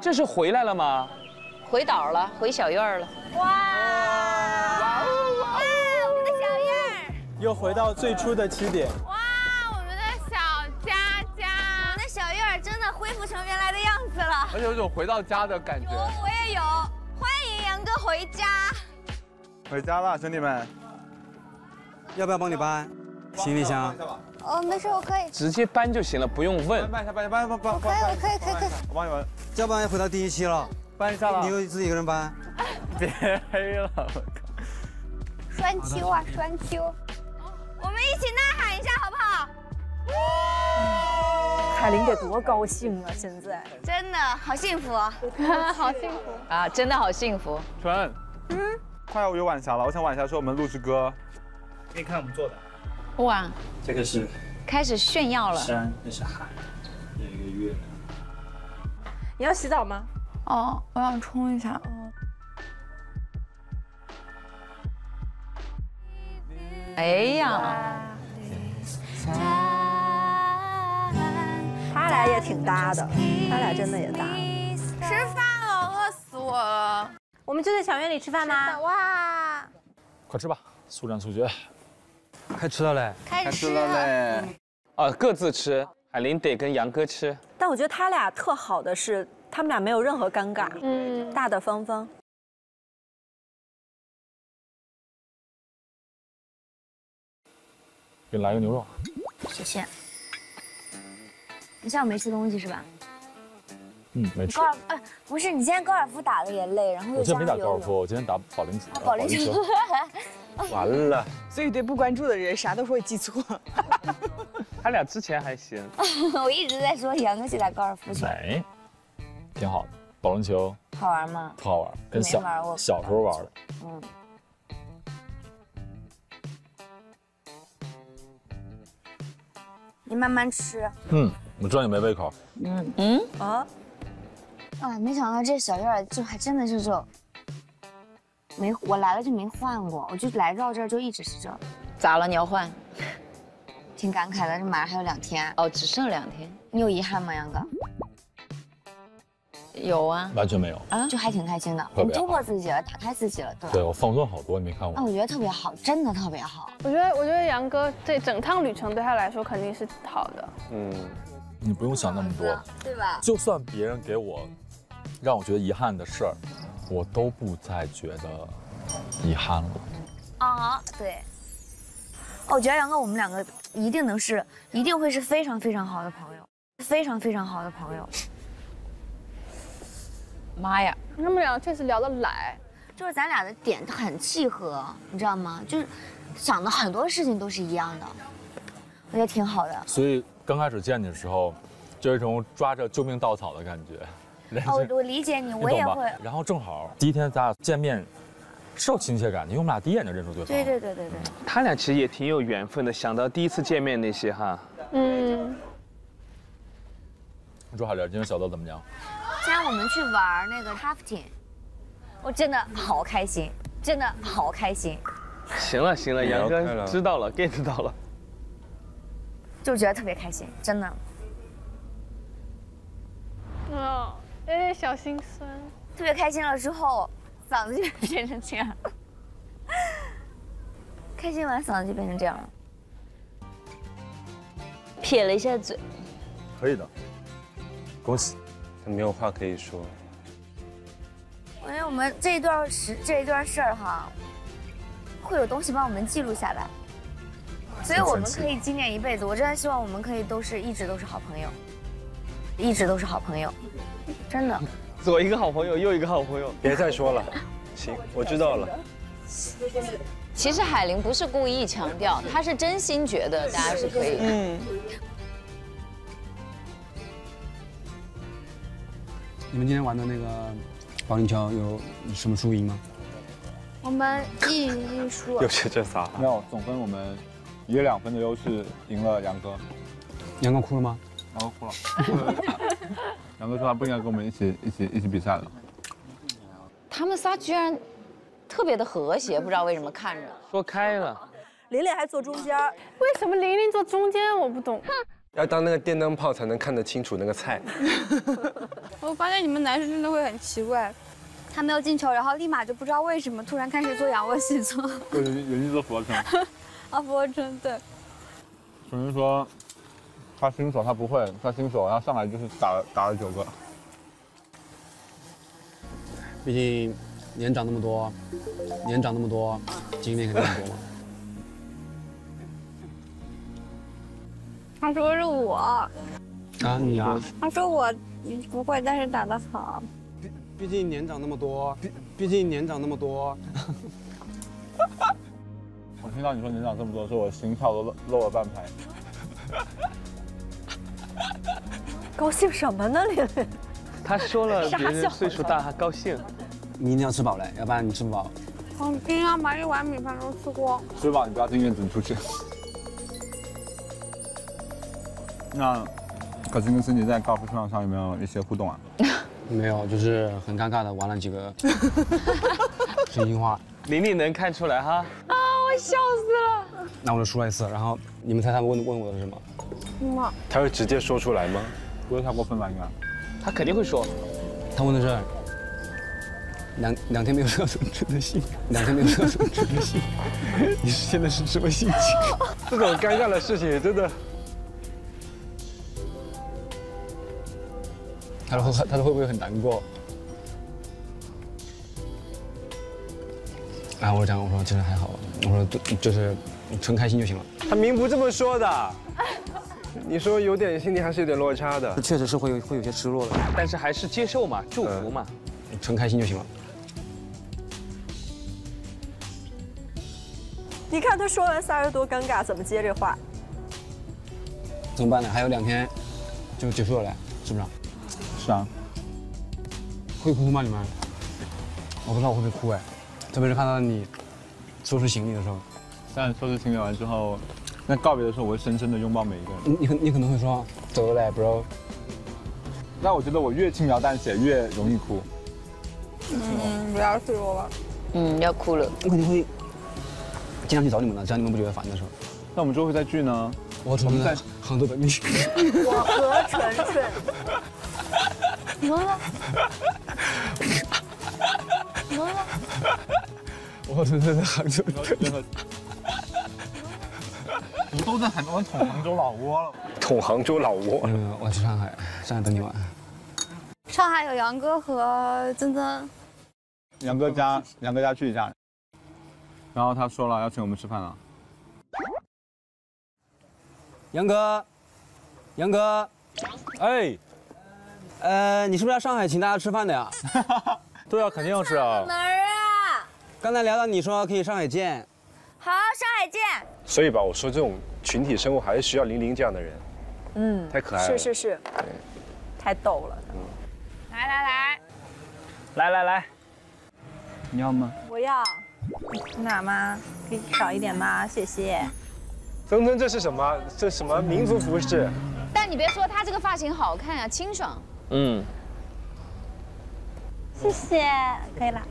这是回来了吗？回岛了，回小院了。哇！哇哦！我们的小院儿。又回到最初的起点。哇！我们的小家家，我们的小院儿真的恢复成原来的样子了，而且有种回到家的感觉。我我也有，欢迎杨哥回家。回家了，兄弟们。要不要帮你搬行李箱？哦，没事，我可以。直接搬就行了，不用问。搬一下，搬一下，搬搬搬可以，我可以，可以，可以。我帮你们。要不然回到第一期了，搬一下了。你又自己一个人搬。别黑了，我靠。栓 Q 啊，栓 Q，。我们一起呐喊一下，好不好？海玲得多高兴啊！现在真的 好幸福，好幸福啊！真的好幸福。纯，嗯，快要有晚霞了，我想晚霞说我们录支歌。给你看我们做的。哇，这个是开始炫耀了。山，那是海。你要洗澡吗？哦，我想冲一下。哎呀，他俩也挺搭的，他俩真的也搭。吃饭了，饿死我了。我们就在小院里吃饭吗？哇！快吃吧，速战速决。开吃了嘞，开吃了嘞。啊，各自吃。海林得跟杨哥吃。但我觉得他俩特好的是，他们俩没有任何尴尬，嗯，大大方方。给你来个牛肉，谢谢。你下午没吃东西是吧？嗯，没吃。高尔夫，哎，不是，你今天高尔夫打的也累，然后我今天没打高尔夫，我今天打保龄球。保龄球。完了。所以对不关注的人啥都会记错。他俩之前还行。我一直在说杨哥去打高尔夫球。没，挺好的，保龄球。好玩吗？不好玩，跟小小时候玩的。嗯。你慢慢吃。嗯，我知道你没胃口。嗯嗯啊啊！没想到这小院就还真的是这，没我来了就没换过，我就来到这儿就一直是这。咋了？你要换？挺感慨的，这马上还有两天。哦，只剩两天。你有遗憾吗，杨哥？有啊。完全没有啊，就还挺开心的。你突破自己了，打开自己了，对吧？对我放松好多，你没看过？啊，我觉得特别好，真的特别好。我觉得，我觉得杨哥这整趟旅程对他来说肯定是好的。嗯，你不用想那么多，对吧？就算别人给我让我觉得遗憾的事儿，我都不再觉得遗憾了。啊，对。我觉得杨哥，我们两个一定能是，一定会是非常非常好的朋友，非常非常好的朋友。妈呀，他们俩确实聊得来，就是咱俩的点很契合，你知道吗？就是想的很多事情都是一样的，我觉得挺好的。所以刚开始见你的时候，就有一种抓着救命稻草的感觉。哦，我理解你，我也会。然后正好第一天咱俩见面。是有亲切感的，因为我们俩第一眼就认出对方。对对对对对，他俩其实也挺有缘分的。想到第一次见面那些哈，嗯。朱海莲，今天小豆怎么样？今天我们去玩那个 rafting，我真的好开心，真的好开心。行了行了，杨哥知道了，get 到了。就觉得特别开心，真的。哦，有点小心酸。特别开心了之后。嗓子就变成这样，开心完嗓子就变成这样了，撇了一下嘴，可以的，恭喜，他没有话可以说。我觉得我们这一段时这一段事儿哈，会有东西帮我们记录下来，所以我们可以纪念一辈子。我真的希望我们可以都是一直都是好朋友，一直都是好朋友，真的。左一个好朋友，右一个好朋友，别再说了。行，我知道了。其实海玲不是故意强调，她是真心觉得大家是可以。嗯。你们今天玩的那个保龄球有什么输赢吗？我们一赢一输。又是这仨？没有，总分我们以两分的优势赢了杨哥。杨哥哭了吗？杨哥哭了。杨哥说他不应该跟我们一起一起一起比赛了。他们仨居然特别的和谐，不知道为什么看着说开了。玲玲还坐中间，为什么玲玲坐中间？我不懂。要当那个电灯泡才能看得清楚那个菜。我发现你们男生真的会很奇怪，他没有进球，然后立马就不知道为什么突然开始做仰卧起坐。对，人家做俯卧撑。啊，俯卧撑对。有人说，他新手他不会，他新手然后上来就是打了打了九个。毕竟年长那么多，年长那么多，经验肯定很多嘛。他说是我，啊，你啊，他说我不会，但是打得好。毕毕竟年长那么多，毕毕竟年长那么多。我听到你说年长这么多，说我心跳都漏漏了半拍。高兴什么呢，玲玲？他说了别人岁数大还高兴。你一定要吃饱嘞，要不然你吃不饱。我今天要把一碗米饭都吃光。吃饱你不要进院子出去。那可心跟孙姐在高尔夫球场上有没有一些互动啊？没有，就是很尴尬的玩了几个真心话。玲玲能看出来哈。啊，我笑死了。那我就输了一次，然后你们猜他们问问我的是什么？他会直接说出来吗？不会太过分吧？应该。他肯定会说。他问的是两两天没有收到真的信，两天没有收到真的信，你现在是什么心情？这种尴尬的事情真的。他说他说会不会很难过？然后我讲我说其实还好，我说就就是纯开心就行了。他明不这么说的，你说有点心里还是有点落差的。确实是会有会有些失落的，但是还是接受嘛，祝福嘛，纯开心就行了。你看他说完仨人多尴尬，怎么接这话？怎么办呢？还有两天就结束了嘞，是不是？是啊。会哭吗你们？我不知道我会不会哭哎，特别是看到你收拾行李的时候。但收拾行李完之后，那告别的时候，我会深深的拥抱每一个人。你你可你可能会说走了嘞，bro。那我觉得我越轻描淡写越容易哭。嗯，不要说了。嗯，要哭了。我肯定会经常去找你们的，只要你们不觉得烦的时候。那我们之后会再聚呢？我们在杭州等你。我和纯纯。怎么了？怎么了？我纯粹在杭州。我都在杭州，我捅杭州老窝了。捅杭州老窝。嗯，我去上海，上海等你玩。上海有杨哥和曾曾。杨哥家，杨哥家去一下。然后他说了要请我们吃饭了。杨哥，杨哥，哎，呃，你是不是要上海请大家吃饭的呀？对啊，肯定要吃啊。门啊！刚才聊到你说可以上海见。好，上海见。所以吧，我说这种群体生活还是需要玲玲这样的人。嗯，太可爱了。是是是，太逗了。来来来，来来来，你要吗？我要。哪吗？可以少一点吗？谢谢。曾曾，这是什么？这什么民族服饰？但你别说，他这个发型好看啊，清爽。嗯。谢谢，可以了。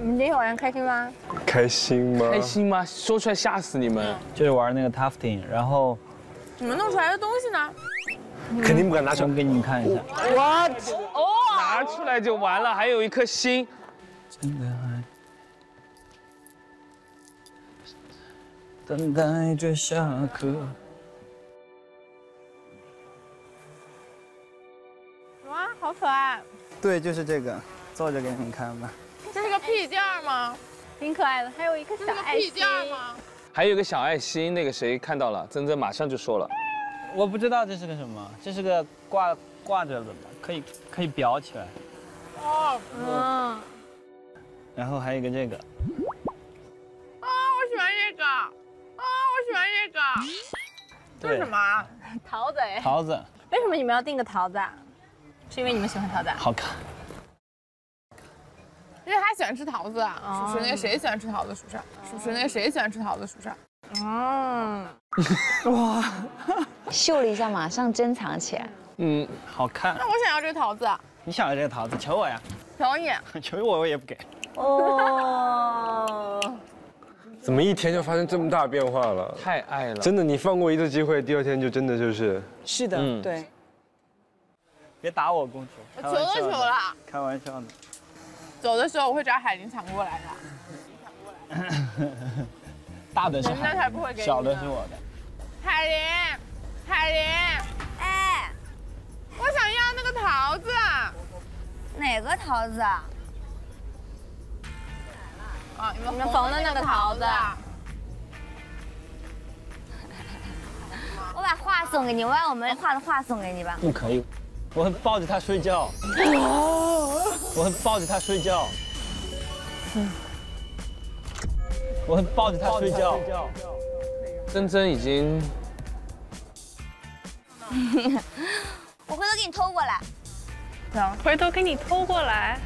你们今天晚上开心吗？开心吗？开心吗？说出来吓死你们！就是玩那个 tufting，然后你们弄出来的东西呢？肯定不敢拿出来给你们看一下。What？哦，拿出来就完了，还有一颗心。真的爱，等待着下课。哇，好可爱！对，就是这个，坐着给你们看吧。这是个屁垫吗？挺可爱的，还有一个小爱心。屁垫吗？还有个小爱心，那个谁看到了，曾曾马上就说了。我不知道这是个什么，这是个挂挂着的，可以可以裱起来。哦，嗯。然后还有一个这个。啊，我喜欢这个。啊，我喜欢这个。这是什么？桃子。桃子。为什么你们要订个桃子啊？是因为你们喜欢桃子？好看。因为他喜欢吃桃子啊。数数那个谁喜欢吃桃子？数上。数数那个谁喜欢吃桃子？数上。嗯。哇。秀了一下，马上珍藏起来。嗯，好看。那我想要这个桃子。你想要这个桃子，求我呀。求你。求我我也不给。哦。怎么一天就发生这么大变化了？太爱了，真的，你放过一次机会，第二天就真的就是。是的，嗯对。别打我，公主。我求都求了，开玩笑的。走的时候我会找海林抢过来的。大的是人家才不会给小的是我的。海林，海林，哎，我想要那个桃子。哪个桃子啊？啊，你们你们缝的那个桃子。我把画送给你，我把我们画的画送给你吧。不可以，我会抱着他睡觉。我会抱着他睡觉。我会抱着他睡觉。珍珍已经 我回头给你偷过来。行，回头给你偷过来。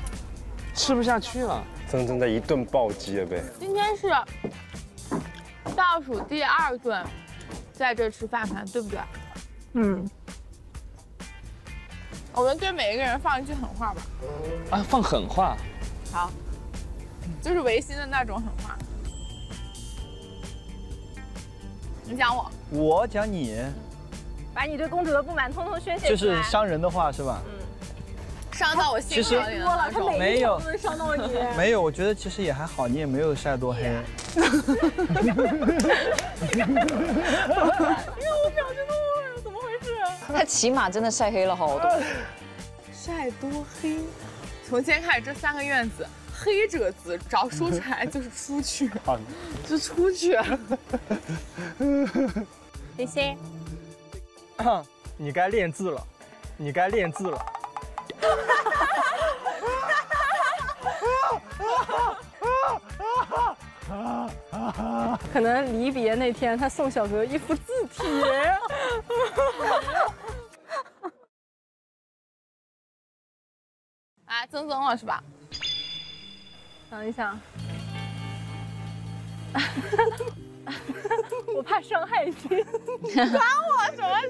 吃不下去了。真真的一顿暴击了呗。今天是倒数第二顿在这吃饭饭，对不对？嗯。我们对每一个人放一句狠话吧。啊，放狠话。好。就是违心的那种狠话。你讲我。我讲你，把你对公主的不满通通宣泄就出来。是伤人的话是吧？伤到我心其实坎里的那种。没有都能伤到你。没有，我觉得其实也还好，你也没有晒多黑。他骑马真的晒黑了好多。晒多黑？从今天开始，这三个院子，黑者子找蔬菜就是出去，就出去。谢谢。你该练字了，你该练字了。可能离别那天，他送小泽一幅字帖。啊，曾曾了是吧？等一下，我怕伤害你。关我什么事？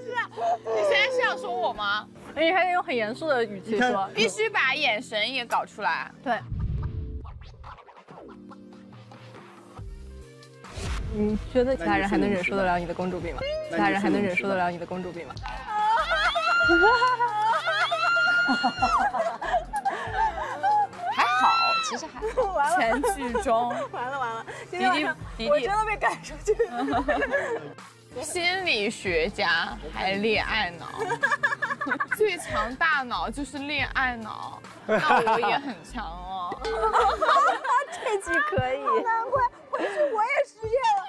你现在是要说我吗？你还得用很严肃的语气说，必须把眼神也搞出来。对。你觉得其他人还能忍受得了你的公主病吗？其他人还能忍受得了你的公主病吗？还好，其实还好。完了前剧终，完了完了，今迪迪迪迪我真的被赶出去了。心理学家还恋爱脑，最强大脑就是恋爱脑，那我也很强哦。这句可以。难怪回去我也失业了。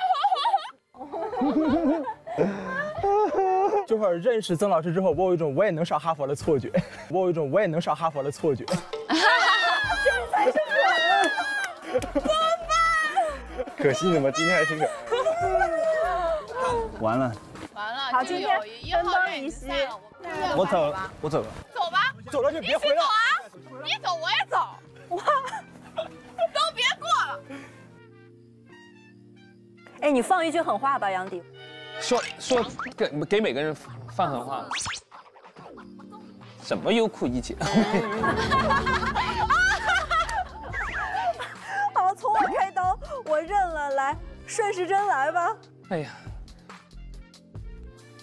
这会儿认识曾老师之后，我有一种我也能上哈佛的错觉，我有一种我也能上哈佛的错觉。这才是可惜你们今天还是个。完了，完了，好，这今天分崩离析。我走了，我走了。走吧，走了就别回来一起走啊！你走我也走，哇，都别过了。哎，你放一句狠话吧，杨迪。说说给给每个人放狠话。什么优酷一姐？好，从我开刀，我认了，来，顺时针来吧。哎呀，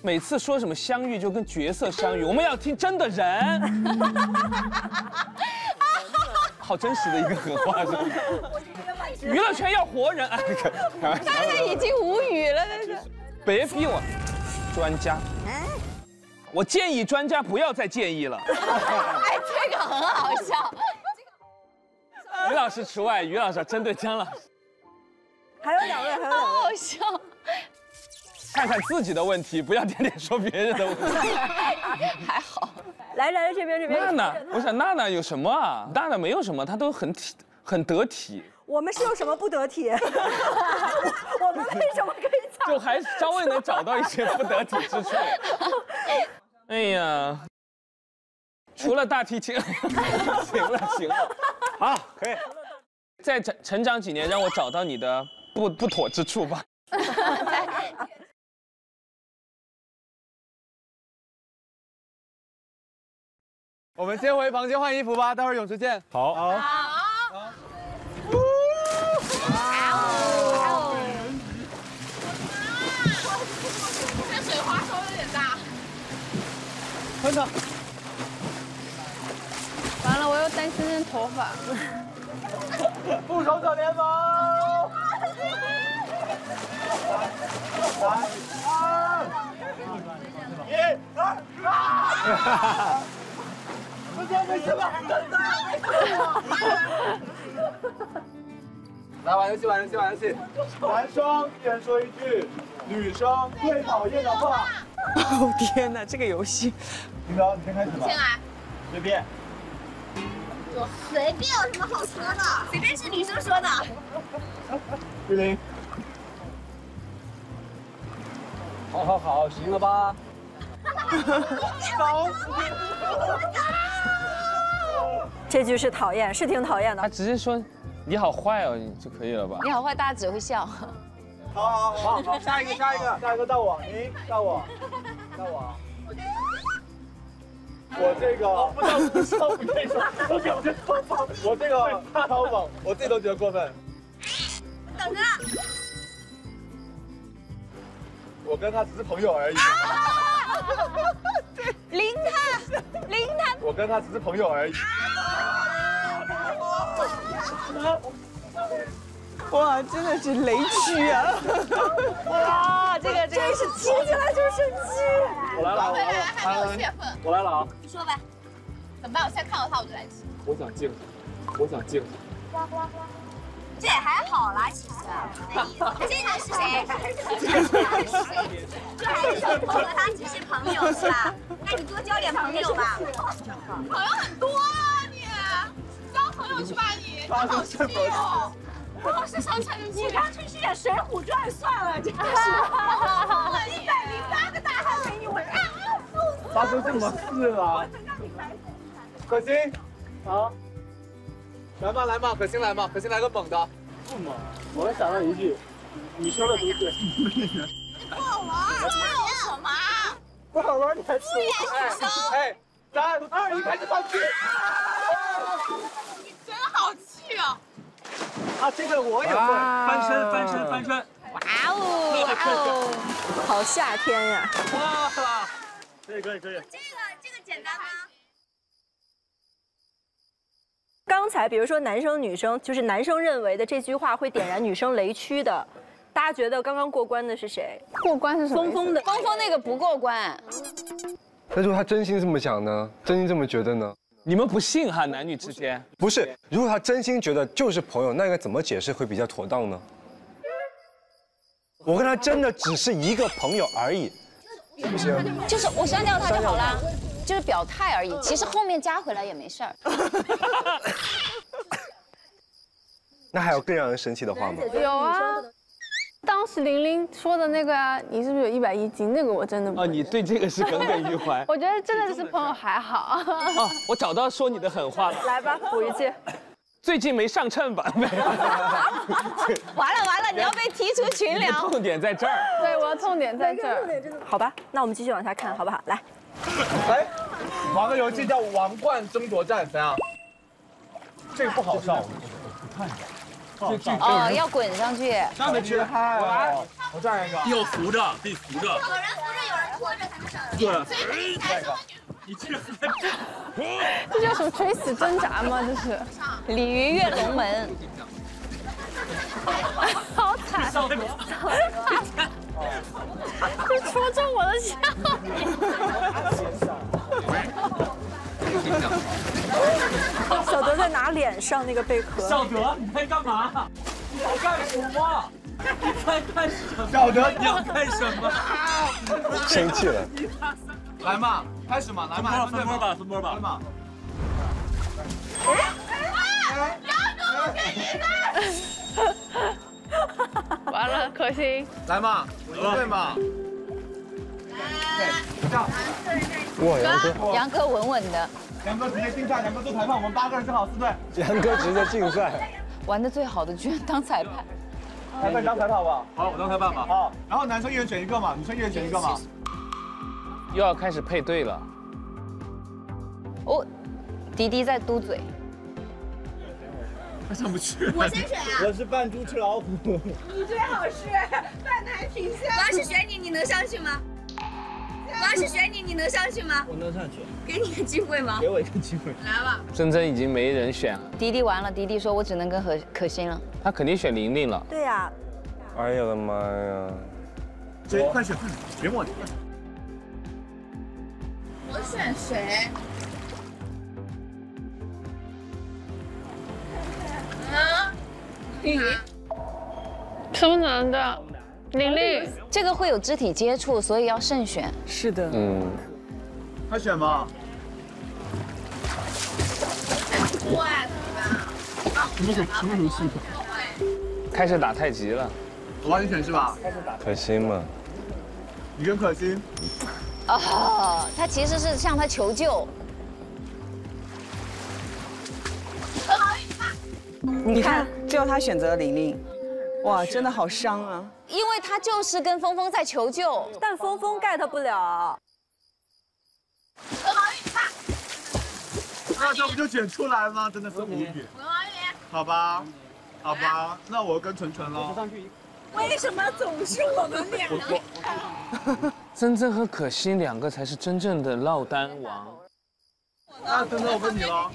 每次说什么相遇就跟角色相遇，我们要听真的人。好真实的一个狠话，是不是？娱乐圈要活人，哎，开 开玩笑。大家已经无语了，这是。别逼我，专家。我建议专家不要再建议了。哎，这个很好笑。于老师除外，于老师针对姜老师，还有两位，还有两位。好好笑。看看自己的问题，不要天天说别人的问题。还好。来来来，这边这边。娜娜，我想娜娜有什么啊？娜娜没有什么，她都很体，很得体。我们是有什么不得体？我们为什么可以吵？就还稍微能找到一些不得体之处。哎呀，除了大提琴，行了行了，好，可以。再成成长几年，让我找到你的不不妥之处吧。我们先回房间换衣服吧待会儿泳池见。好。好。好。哇。这水花有点大完了我又担心那头发。复仇者联盟二一二三。没事没事吧？真的没事。来玩游戏，玩游戏，玩游戏。男生一人说一句女生最讨厌的话。哦天哪，这个游戏。林哥，你先开始吧。先来。随便。随便有什么好说的？随便是女生说的。玉林。好好好，行了吧？高。这句是讨厌，是挺讨厌的。他直接说你好坏哦，就可以了吧？你好坏，大家只会笑。好好好好，下一个下一个下一个到我，你到我，到我。我这个不知道不知道不可以说，我感觉超猛，我这个超猛，我自己都觉得过分。等着。我跟他只是朋友而已。林他，林他。我跟他只是朋友而已。哇，真的是雷区啊！哇，这个这个是听起来就生气。我来了，我来了，还没有泄愤。我来了啊！你说吧。怎么办？我现在看到他我就来气。我想静，我想静。这也还好啦，其实。这个是谁？这个是谁？这还是我和他只是朋友是吧？那你多交点朋友吧。朋友很多啊，你交朋友去吧你。好气哦！我是上传日记。你干脆去演《水浒传》算了，真的是。一百零八个大汉陪你，我啊！发生什么事了？可心，好，来嘛来嘛，可心来嘛，可心来个猛的。不猛，我还想了一句，你说的不对。不好玩，什么？不好玩，你还吃我？哎，三二一，开始放弃。你真好气哦！啊，这个我也会，翻身翻身翻身。哇哦哇哦，好夏天呀！哇，可以可以可以。这个这个简单吗？刚才比如说男生女生，就是男生认为的这句话会点燃女生雷区的，大家觉得刚刚过关的是谁？过关是什么？峰峰的，峰峰那个不过关。那如果他真心这么想呢？真心这么觉得呢？你们不信哈？男女之间不是，如果他真心觉得就是朋友，那应该怎么解释会比较妥当呢？我跟他真的只是一个朋友而已，行不行？就是我删掉他就好啦，就是表态而已。其实后面加回来也没事儿。那还有更让人生气的话吗？有啊，当时玲玲说的那个啊，你是不是有一百一斤？那个我真的哦，你对这个是耿耿于怀。我觉得真的是朋友还好。哦，我找到说你的狠话了。来吧，补一句。最近没上秤吧？没有。完了完了，你要被踢出群聊。痛点在这儿。对，我的痛点在这儿。好吧，那我们继续往下看，好不好？来。来，玩个游戏叫王冠争夺战，怎样？这个不好上，我看一下。哦，要滚上去。上面去，来！我这样一个。要扶着，得扶着。有人扶着，有人拖着才能上。对。男生你这个。这叫什么垂死挣扎吗？这是。鲤鱼跃龙门。好惨。这戳中我的笑。小德在拿脸上那个贝壳。小德，你在干嘛？你要干什么？你在干什么？小德，你要干什么？生气了。来嘛，开始嘛，来嘛，分波吧，分波吧。来嘛。完了，可心。来嘛，对嘛。这样。哇，杨哥，杨哥稳稳的。杨哥直接竞赛，杨哥做裁判，我们八个人正好四队。杨哥直接竞赛。玩的最好的居然当裁判。裁判当裁判好不好？好，我当裁判吧。好，然后男生一人选一个嘛，女生一人选一个嘛。又要开始配对了。哦，迪迪在嘟嘴。他上不去。我先选啊。我是扮猪吃老虎。你最好是扮的还挺像。我要是选你，你能上去吗？加我要是选你，你能上去吗？我能上去，给你个机会吗？给我一个机会。来吧。真真已经没人选了，迪迪完了，迪迪说我只能跟何可心了。他肯定选玲玲了。对呀、哎呀我的妈呀！这快选，快选，别磨叽。我选谁？啊？超难的，玲玲，这个会有肢体接触，所以要慎选。是的，嗯，他选吧。什么时候什么游戏？开始打太极了。我帮你选是吧？开始打可心嘛，你跟可心。哦，他其实是向他求救。你看，最后他选择了玲玲，哇，真的好伤啊！因为他就是跟峰峰在求救，但峰峰 get 不了。那这不就剪出来吗？真的是无语。好吧，好吧，那我跟纯纯了。为什么总是我们俩？珍珍 和可心两个才是真正的落单王。那真的我问你了，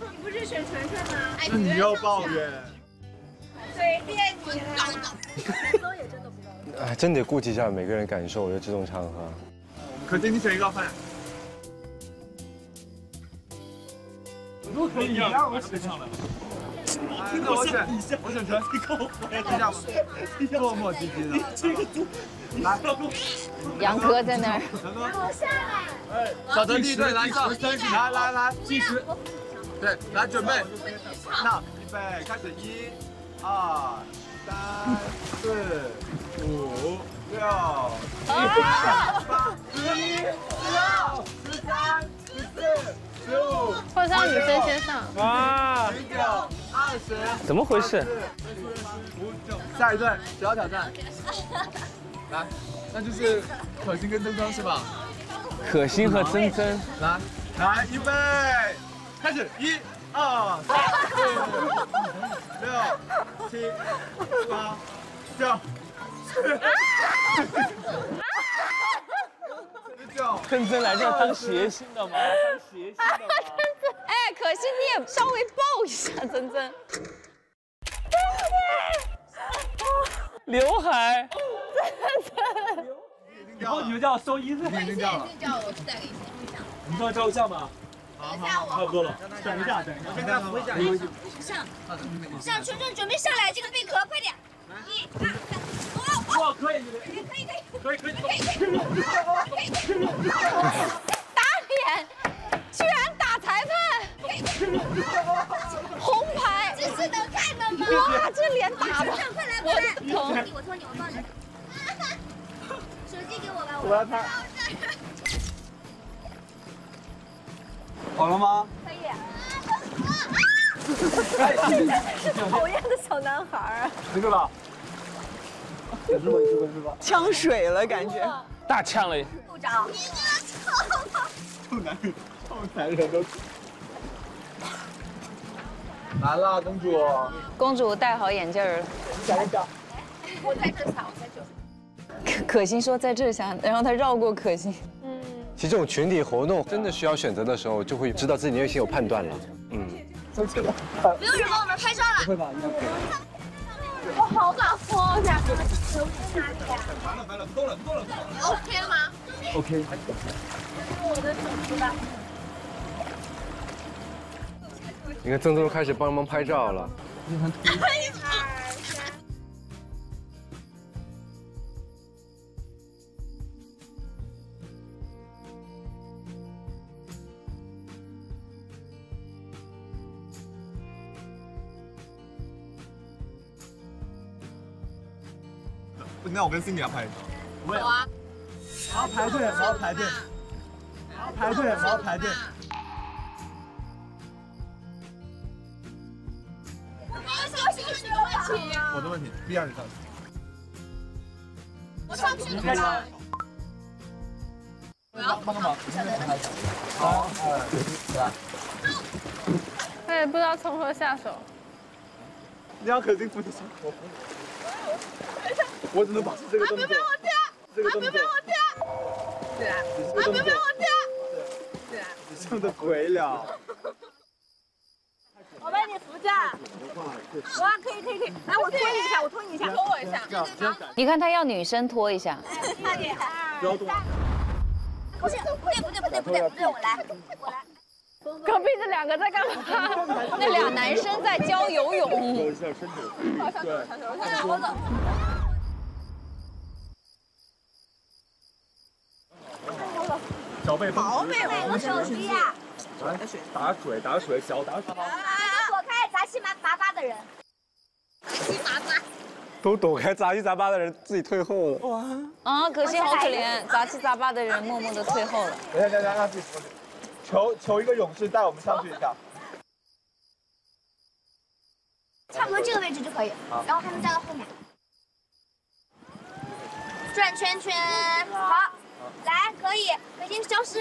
你不是选纯纯吗？那你要抱怨。随便你了。哎，真得顾及一下每个人感受。我觉得这种场合，可心，你选一个，快点。都可以呀，我选上了。那我选，我选纯。这样吧，磨磨唧唧的。这个来，杨哥在那儿。我下来。哎，小德地队，来上，来来来，计时。对，来准备。那预备，开始，一、二、三、四、五、六、七、八、十一、十二、十三、十四、十五。或者让女生先上。哇！十九、二十。怎么回事？五九，下一队谁要挑战？来，那就是可心跟曾曾是吧？可心和曾曾，来，来，预备，开始，一、二、三、四、六、七、八、九、十九。珍珍来这儿当谐星的吗？当谐星的吗？哎，可惜你也稍微抱一下真真。刘海，以后你就叫收音，等已经掉了。叫我再给你收一下。你说照相吗？好好，差不多了。等一下，等一下。上上，纯纯准备上来，这个贝壳，快点！一、二、三，哇，可以，可以，可以，可以，可以，可以，可以。打脸，居然打裁判，红牌，这是能看的吗？哇，这脸打的，快来，快来！我疼我托你，我抱你。手机给我吧，我要拍。好了吗？可以。讨厌的小男孩儿。这个吧。也是吧，也是吧，是吧？呛水了，感觉。大呛了。部长，臭男人，臭男人都。来了，公主。公主戴好眼镜儿。讲一讲。我在这撒，我在这。可可心说在这下，然后他绕过可心。其实这种群体活动真的需要选择的时候，就会知道自己内心有判断了。嗯，走起来。没有人帮我们拍照了。不会吧？应该可以。我好打风呀！完了完了，不动了不动了。OK 了吗？OK。我的手机吧。你看曾曾开始帮忙拍照了。那我跟 Cindy 来拍一张。好啊。然后排队，然后排队，然后排队，然后排队。我的问题，必让你上去。我上去开始。了。我要帮个忙，你先开始。好，二，来。他也不知道从何下手。你要可心扶着手。我只能保持这个动作。这个动作。对啊，啊，不要不要我对啊，像的鬼了。我帮你扶着。哇，可以可以可以，来我拖你一下，我拖你一下，拖我一下。你看他要女生拖一下，快点，不要动。不是，不对不对不对不对不对，我来，我来。隔壁这两个在干嘛？那俩男生在教游泳。揉一下身体。对。我走。小背风。好美，我手机呀。来，打水打水，小打水。躲开杂七麻杂八的人。杂七杂八。都躲开杂七杂八的人，自己退后了。哇。啊，可惜好可怜，杂七杂八的人默默的退后了。等下等下，让自己。求求一个勇士带我们上去一下。差不多这个位置就可以，然后他们站到后面。转圈圈，好，来，可以，可心消失。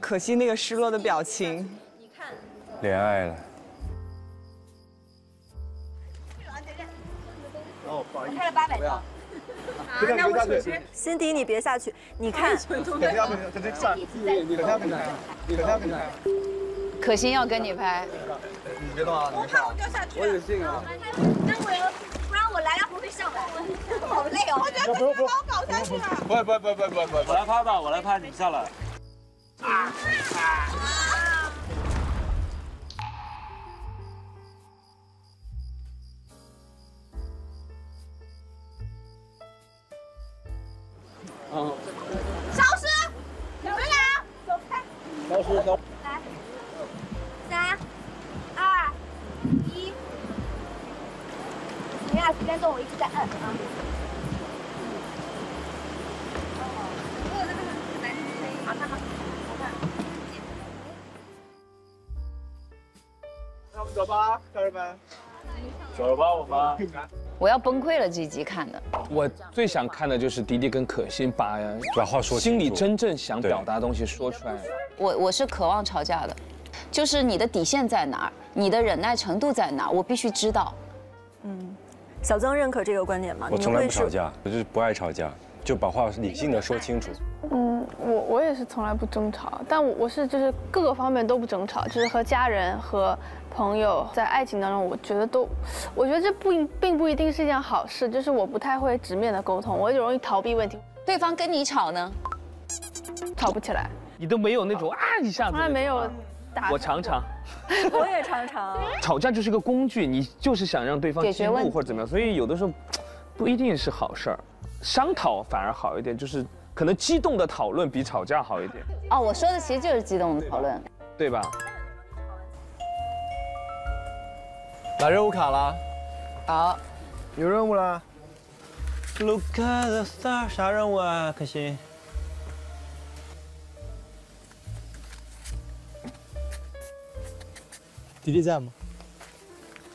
可惜那个失落的表情。你看，恋爱了。我开了八百刀。那我首先，辛迪你别下去，你看。等一下，等一下，等一下，等一下，等一下，等一下。可心要跟你拍。你别动啊！我怕我掉下去。我有信啊。那我要，我来来回回上来，好累哦。我觉得可心把我搞下去了。不会不会不会不会不会，我来拍吧，我来拍，你下来。啊！嗯。消失！你们俩走开。消失消。你俩随便动，我一直在按啊。好好看。那我们走吧，家人们。走吧，我们。我要崩溃了，这一集看的。我最想看的就是迪迪跟可心把把话说心里真正想表达的东西说出来。我我是渴望吵架的，就是你的底线在哪儿，你的忍耐程度在哪儿，我必须知道。嗯，小曾认可这个观点吗？我从来不吵架，我就是不爱吵架，就把话理性的说清楚。嗯，我我也是从来不争吵，但我我是就是各个方面都不争吵，就是和家人和朋友在爱情当中，我觉得都，我觉得这不并不一定是一件好事，就是我不太会直面的沟通，我就容易逃避问题。对方跟你吵呢，吵不起来。你都没有那种啊一下子，从来没有打。我尝尝，我也尝尝。吵架就是个工具，你就是想让对方进步或者怎么样，所以有的时候不一定是好事儿，商讨反而好一点，就是可能激动的讨论比吵架好一点。哦，我说的其实就是激动的讨论，对吧？拿任务卡了，好，有任务了。Look at the star，啥任务啊？可心。迪迪在吗？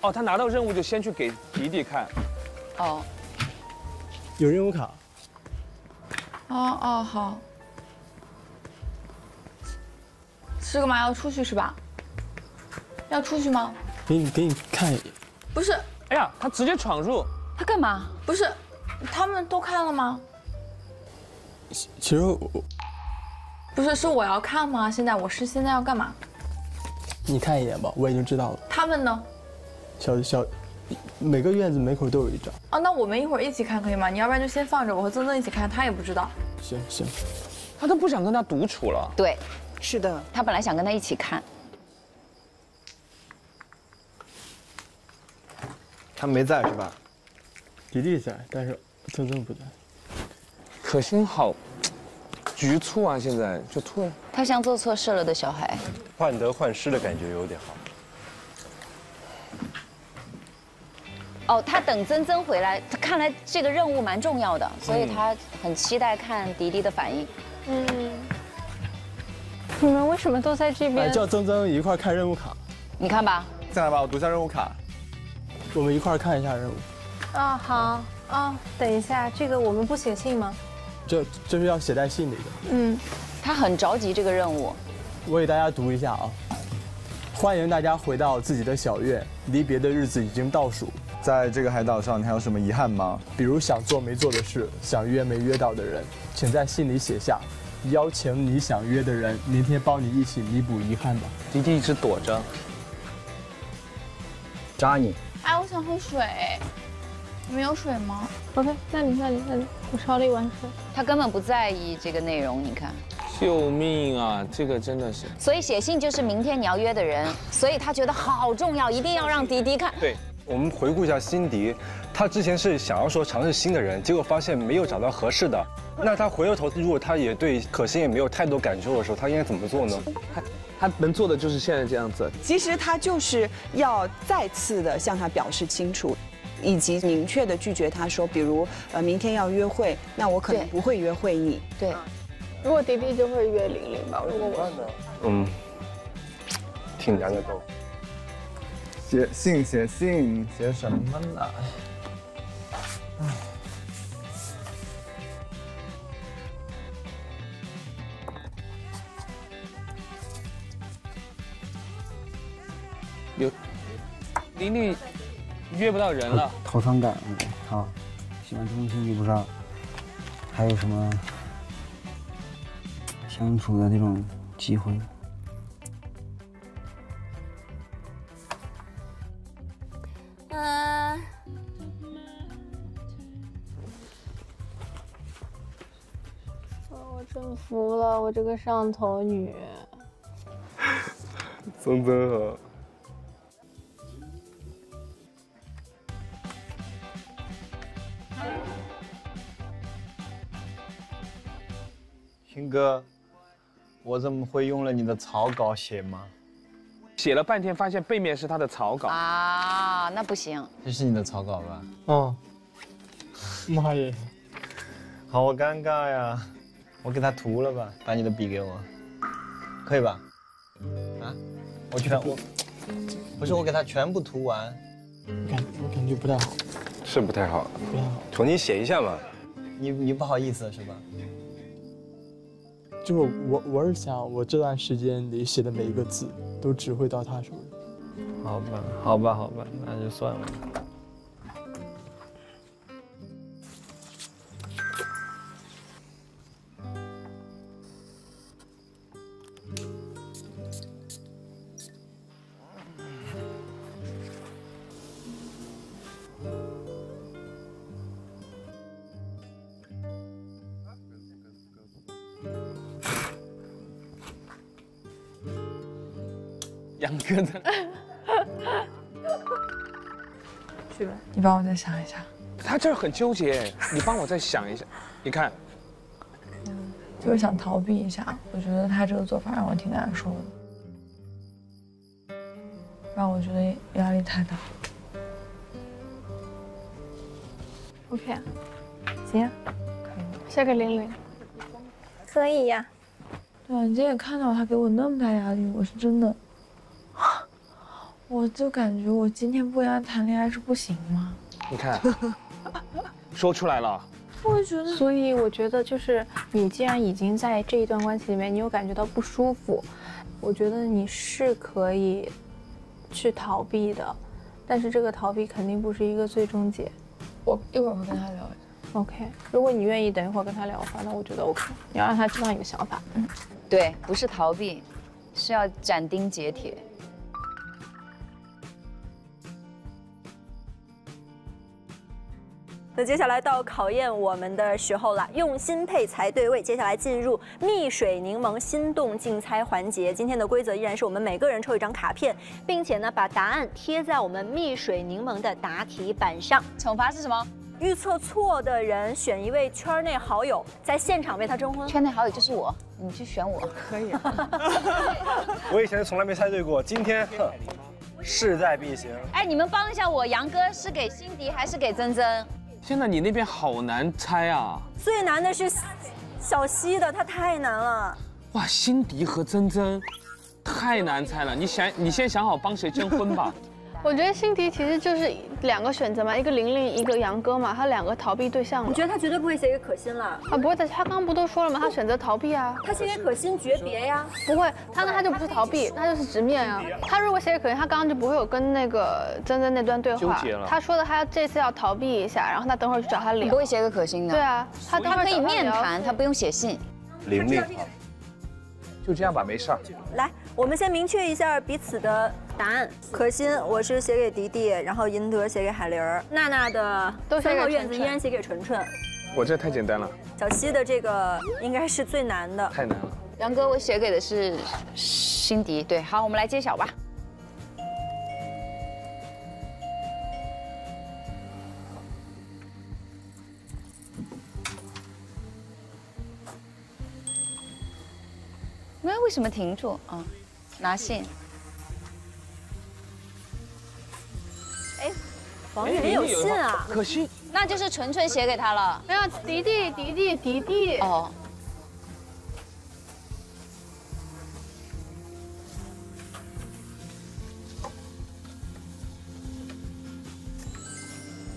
哦，他拿到任务就先去给迪迪看。哦。有任务卡。哦哦好。是干嘛要出去是吧？要出去吗？给你给你看一眼。不是。哎呀，他直接闯入。他干嘛？不是，他们都看了吗？其实我。不是，是我要看吗？现在我是现在要干嘛？你看一眼吧，我已经知道了。他们呢？小小，每个院子门口都有一张。啊，那我们一会儿一起看可以吗？你要不然就先放着，我和曾曾一起看，他也不知道。行行。他都不想跟他独处了。对，是的，他本来想跟他一起看。他没在是吧？迪迪在，但是曾曾不在。可心好局促啊，现在就突然。他像做错事了的小孩，患得患失的感觉有点好。哦，他等曾曾回来，他看来这个任务蛮重要的，所以他很期待看迪迪的反应。嗯。你们为什么都在这边？叫曾曾一块看任务卡。你看吧。再来吧，我读一下任务卡。我们一块看一下任务。啊好啊，等一下，这个我们不写信吗？这这是要写在信里的。嗯，他很着急这个任务。我给大家读一下啊。欢迎大家回到自己的小院，离别的日子已经倒数。在这个海岛上，你还有什么遗憾吗？比如想做没做的事，想约没约到的人，请在信里写下。邀请你想约的人，明天帮你一起弥补遗憾吧。迪迪一直躲着，扎你。哎，我想喝水，你们有水吗？OK，那你那你那你，我烧了一碗水。他根本不在意这个内容，你看。救命啊！这个真的是。所以写信就是明天你要约的人，所以他觉得好重要，一定要让迪迪看。对，我们回顾一下辛迪，他之前是想要说尝试新的人，结果发现没有找到合适的。那他回过头，如果他也对可心也没有太多感受的时候，他应该怎么做呢？他他能做的就是现在这样子。其实他就是要再次的向他表示清楚，以及明确的拒绝他说，比如呃明天要约会，那我可能不会约会你。对。如果迪迪就会约玲玲吧，如果我嗯，挺难的都。写信，写信，写什么呢？有，玲玲约不到人了，头疼感。好，喜欢这封信就不知道还有什么。相处的那种机会。嗯。我真服了，我这个上头女。曾曾好。听哥。我怎么会用了你的草稿写吗？写了半天，发现背面是他的草稿啊，那不行。这是你的草稿吧？哦。妈耶，好尴尬呀！我给他涂了吧，把你的笔给我，可以吧？啊？我全我，不是我给他全部涂完。感我感觉不太好。是不太好。不太好。重新写一下嘛。你你不好意思是吧？就是我，我是想，我这段时间里写的每一个字，都只会到他手里。好吧，好吧，好吧，那就算了。帮我再想一下。他这儿很纠结，你帮我再想一下。你看，就是想逃避一下。我觉得他这个做法让我挺难受的，让我觉得压力太大。OK，行，可以。写给玲玲，可以呀。对啊，你今天也看到他给我那么大压力，我是真的。我就感觉我今天不跟他谈恋爱是不行吗？你看，说出来了。我觉得，所以我觉得就是你既然已经在这一段关系里面，你有感觉到不舒服，我觉得你是可以去逃避的，但是这个逃避肯定不是一个最终解。我一会儿会跟他聊一下。OK，如果你愿意等一会儿跟他聊的话，那我觉得 OK。你要让他知道你的想法。嗯，对，不是逃避，是要斩钉截铁。那接下来到考验我们的时候了，用心配才对位。接下来进入蜜水柠檬心动竞猜环节。今天的规则依然是我们每个人抽一张卡片，并且呢把答案贴在我们蜜水柠檬的答题板上。惩罚是什么？预测错的人选一位圈内好友，在现场为他征婚。圈内好友就是我，你去选我。可以。我以前从来没猜对过，今天势在必行。哎，你们帮一下我，杨哥是给辛迪还是给曾曾？现在你那边好难猜啊！最难的是小西的，她太难了。哇，辛迪和珍珍，太难猜了。你想，你先想好帮谁征婚吧。我觉得辛迪其实就是两个选择嘛，一个玲玲，一个杨哥嘛，他两个逃避对象。我觉得他绝对不会写给可心了。啊，不会的，他刚刚不都说了吗？他选择逃避啊。他写给可心诀别呀。不会，他那他就不是逃避，他就是直面啊。他如果写给可心，他刚刚就不会有跟那个曾曾那段对话。他说的他这次要逃避一下，然后他等会儿去找他聊。不会写给可心的。对啊，他他可以面谈，他不用写信。玲玲。就这样吧，没事儿。来，我们先明确一下彼此的答案。可心，我是写给迪迪，然后银德写给海玲儿，娜娜的三号院子依然写给纯纯。我这太简单了。小西的这个应该是最难的，太难了。杨哥，我写给的是辛迪。对，好，我们来揭晓吧。那为什么停住啊？拿信。哎，王宇有信啊？可惜，那就是纯纯写给他了。没有，迪迪，迪迪，迪迪。哦。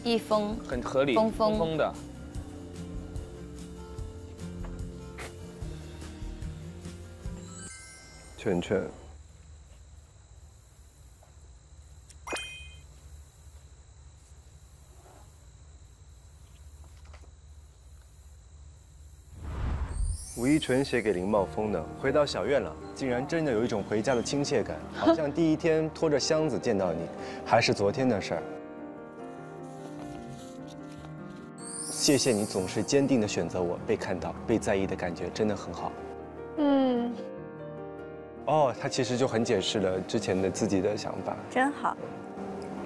一封很合理，封封的。圈圈。吴一纯写给林茂峰的，回到小院了，竟然真的有一种回家的亲切感，好像第一天拖着箱子见到你，还是昨天的事儿。谢谢你总是坚定的选择我，被看到、被在意的感觉真的很好。嗯。哦，他其实就很解释了之前的自己的想法，真好，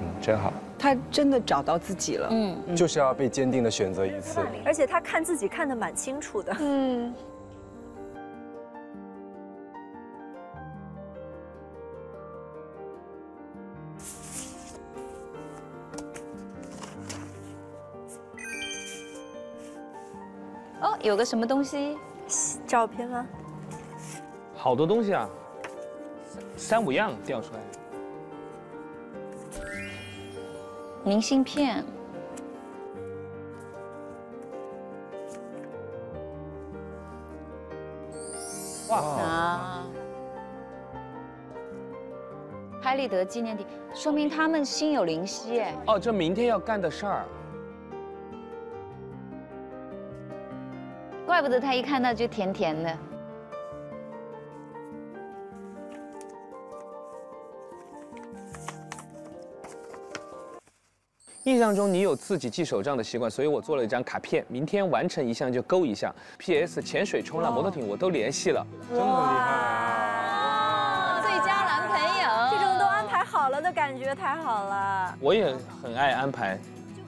嗯，真好，他真的找到自己了，嗯，就是要被坚定的选择一次，而且他看自己看得蛮清楚的，嗯。有个什么东西，照片吗？好多东西啊。三五样掉出来，明信片，哇啊！拍立得纪念地，说明他们心有灵犀哎。哦，这明天要干的事儿，怪不得他一看到就甜甜的。印象中你有自己记手账的习惯，所以我做了一张卡片，明天完成一项就勾一项。P.S. 潜水、冲浪、摩托艇我都联系了，这么厉害啊！最佳男朋友，这种都安排好了的感觉太好了。我也很爱安排，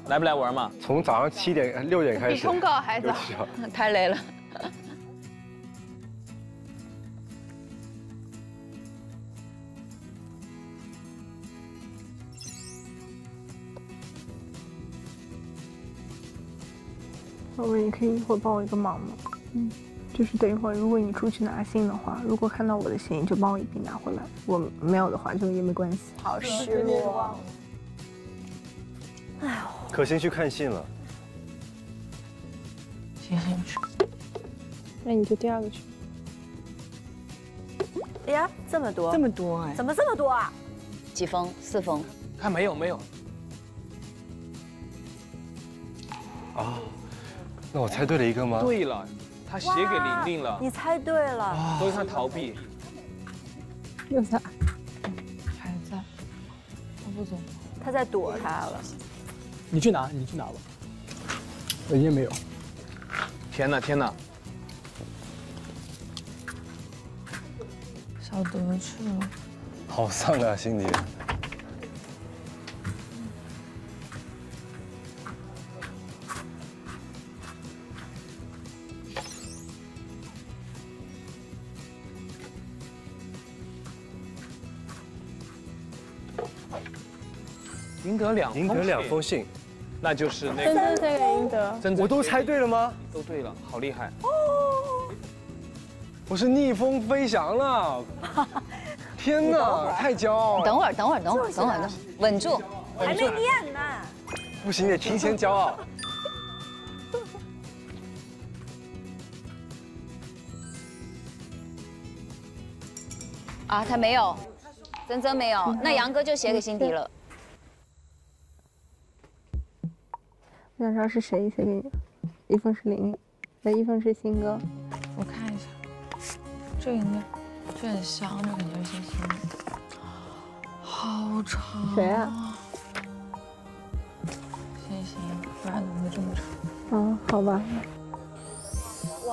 来不来玩嘛？从早上七点六点开始，比通告还早，太累了。宝贝，你可以一会儿帮我一个忙吗？嗯，就是等一会儿，如果你出去拿信的话，如果看到我的信，就帮我一并拿回来；我没有的话，就也没关系。好失落。哎呦，可心去看信了。行行去。那你就第二个去。哎呀，这么多，这么多哎，怎么这么多啊？几封？四封。看没有没有。啊。那我猜对了一个吗？对了，他写给玲玲了。你猜对了，都是他逃避。又在，还在，他不走，他在躲他了。你去拿，你去拿吧。人家没有。天哪，天哪！小德去了。好丧啊，心里。赢得两赢得两封信，那就是那个。真真给赢得，我都猜对了吗？都对了，好厉害！哦，我是逆风飞翔了！天哪，太骄傲了！等会儿，等会儿，等会儿，等会儿，等，稳住，还没念呢。不行，得提前骄傲。啊，他没有，真真没有，那杨哥就写给辛迪了。想知道是谁写给你，一封是玲玲，那一封是新哥，我看一下。这个应该，这很香，这感觉是香香的。好长。谁啊？行行，不然怎么会这么长？嗯，好吧。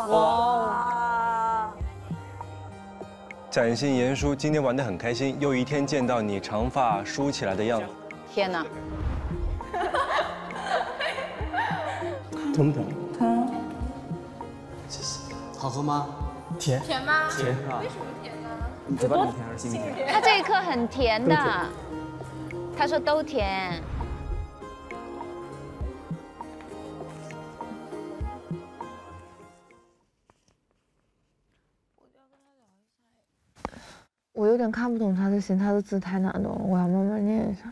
哇！展信言叔，今天玩的很开心，又一天见到你长发梳起来的样子。天哪！真的？嗯。谢谢。好喝吗？甜。甜吗？甜。为什么甜呢？你嘴巴里甜还是心里甜？他这一颗很甜的。他说都甜。我有点看不懂他的心，他的字太难懂了，我要慢慢念一下。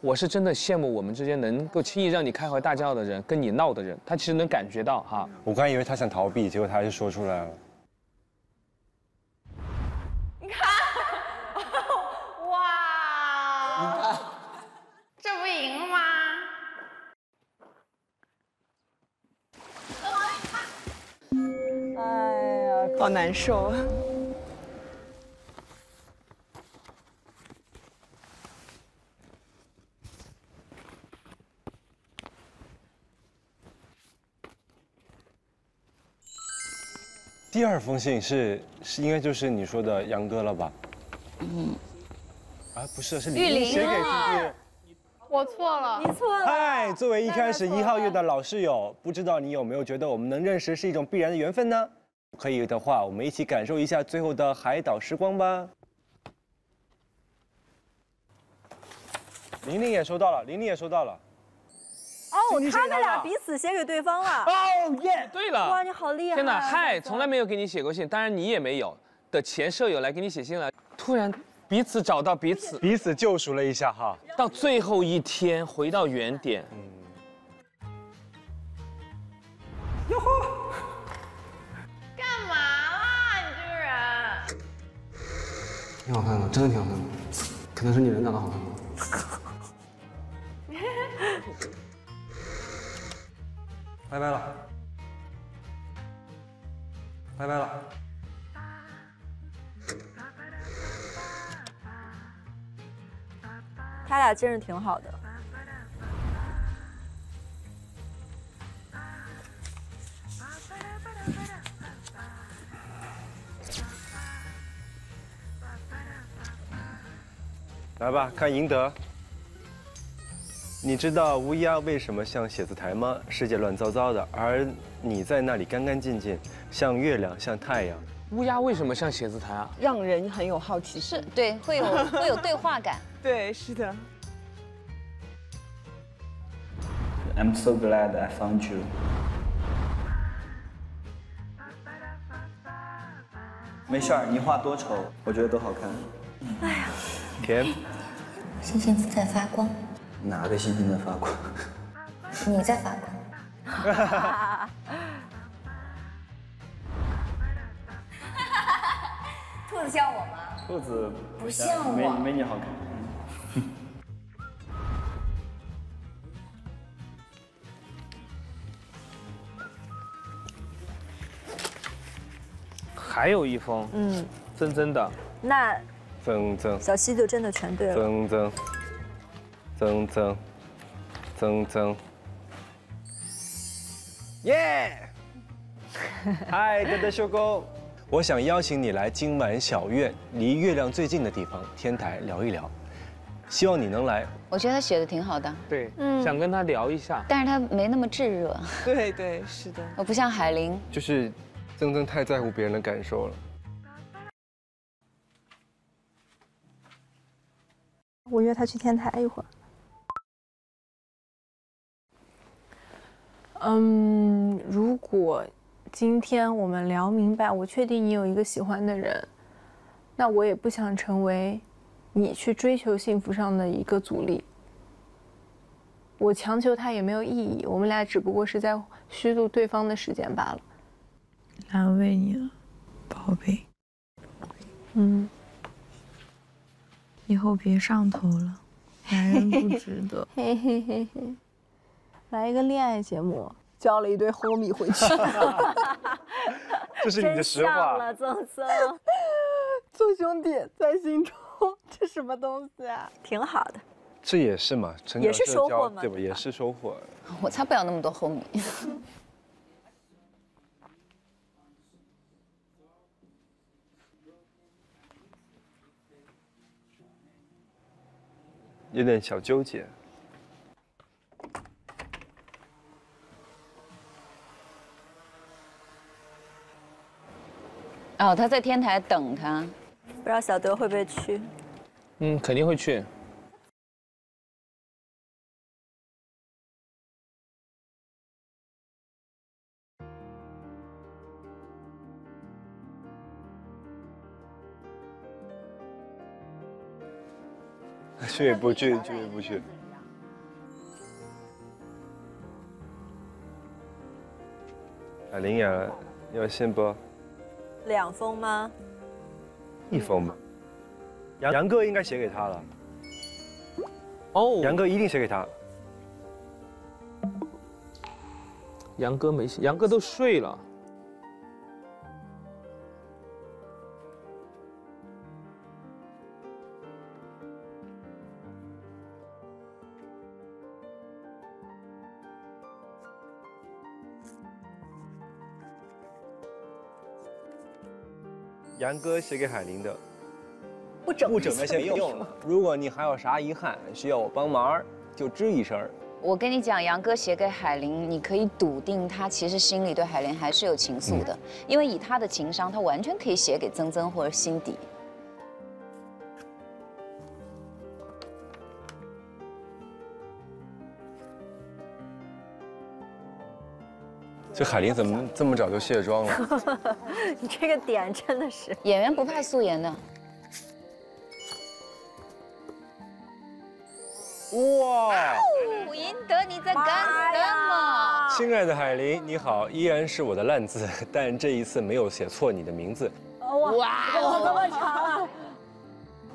我是真的羡慕我们之间能够轻易让你开怀大笑的人，跟你闹的人，他其实能感觉到哈。我刚以为他想逃避，结果他还是说出来了。你看，哇！你看，这不赢吗？哎呀，好难受。第二封信是是应该就是你说的杨哥了吧？嗯。啊，不是，是李写给弟弟。我错了，你错了。嗨，作为一开始一号月的老室友，不知道你有没有觉得我们能认识是一种必然的缘分呢？可以的话，我们一起感受一下最后的海岛时光吧。玲玲也收到了，玲玲也收到了。哦，他们俩彼此写给对方了。哦耶！对了，哇，你好厉害！天哪，嗨，从来没有给你写过信，当然你也没有的前舍友来给你写信了。突然彼此找到彼此，彼此救赎了一下哈。到最后一天回到原点。嗯。哟呵！干嘛啦，你这个人？挺好看的，真的挺好看的，可能是你人长得好看吧。拜拜了，拜拜了。他俩真是挺好的。来吧，看赢得。你知道乌鸦为什么像写字台吗？世界乱糟糟的，而你在那里干干净净，像月亮，像太阳。乌鸦为什么像写字台啊？让人很有好奇是对，会有 会有对话感。对，是的。I'm so glad I found you。没事儿，你画多丑，我觉得都好看。哎呀，甜。星星在发光。哪个星星在发光？你在发光。兔子像我吗？兔子不像我，没没你好看。还有一封，嗯，真真的。那真真，小西就真的全对了。曾曾，曾曾，曾曾，耶！嗨，德德修工，我想邀请你来今晚小院，离月亮最近的地方天台聊一聊，希望你能来。我觉得他写的挺好的，对，嗯，想跟他聊一下，但是他没那么炙热。对对，是的，我不像海玲，就是曾曾太在乎别人的感受了。我约他去天台一会儿。嗯，如果今天我们聊明白，我确定你有一个喜欢的人，那我也不想成为你去追求幸福上的一个阻力。我强求他也没有意义，我们俩只不过是在虚度对方的时间罢了。难为你了，宝贝。嗯。以后别上头了，男人不值得。嘿嘿嘿嘿，来一个恋爱节目，交了一堆 homie 回去。这是你的实话了，曾曾，做兄弟在心中，这什么东西啊？挺好的，这也是嘛，也是收获嘛，对吧？也是收获。我才不要那么多 homie。有点小纠结。哦，他在天台等他，不知道小德会不会去？嗯，肯定会去。去也不去，去也不去。啊，林雅要先播。两封吗？一封吧。杨杨哥应该写给他了。哦，杨哥一定写给他。杨哥没写，杨哥都睡了。杨哥写给海林的，不整不整那些没用了。如果你还有啥遗憾需要我帮忙，就吱一声。我跟你讲，杨哥写给海林，你可以笃定他其实心里对海林还是有情愫的，因为以他的情商，他完全可以写给曾曾或者辛迪。这海玲怎么这么早就卸妆了？你这个点真的是演员不怕素颜的。哇！赢得你在干什么？亲爱的海玲，你好，依然是我的烂字，但这一次没有写错你的名字。哇！这么长啊！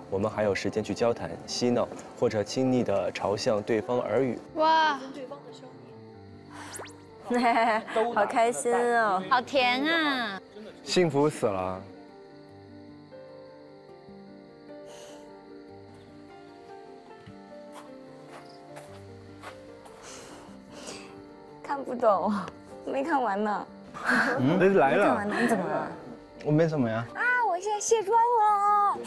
我们还有时间去交谈、嬉闹，或者亲昵的朝向对方耳语。哇！好开心哦，好甜啊！幸福死了。看不懂，没看完呢。嗯，来了。看完呢？你怎么了？我没怎么呀。啊，我现在卸妆了。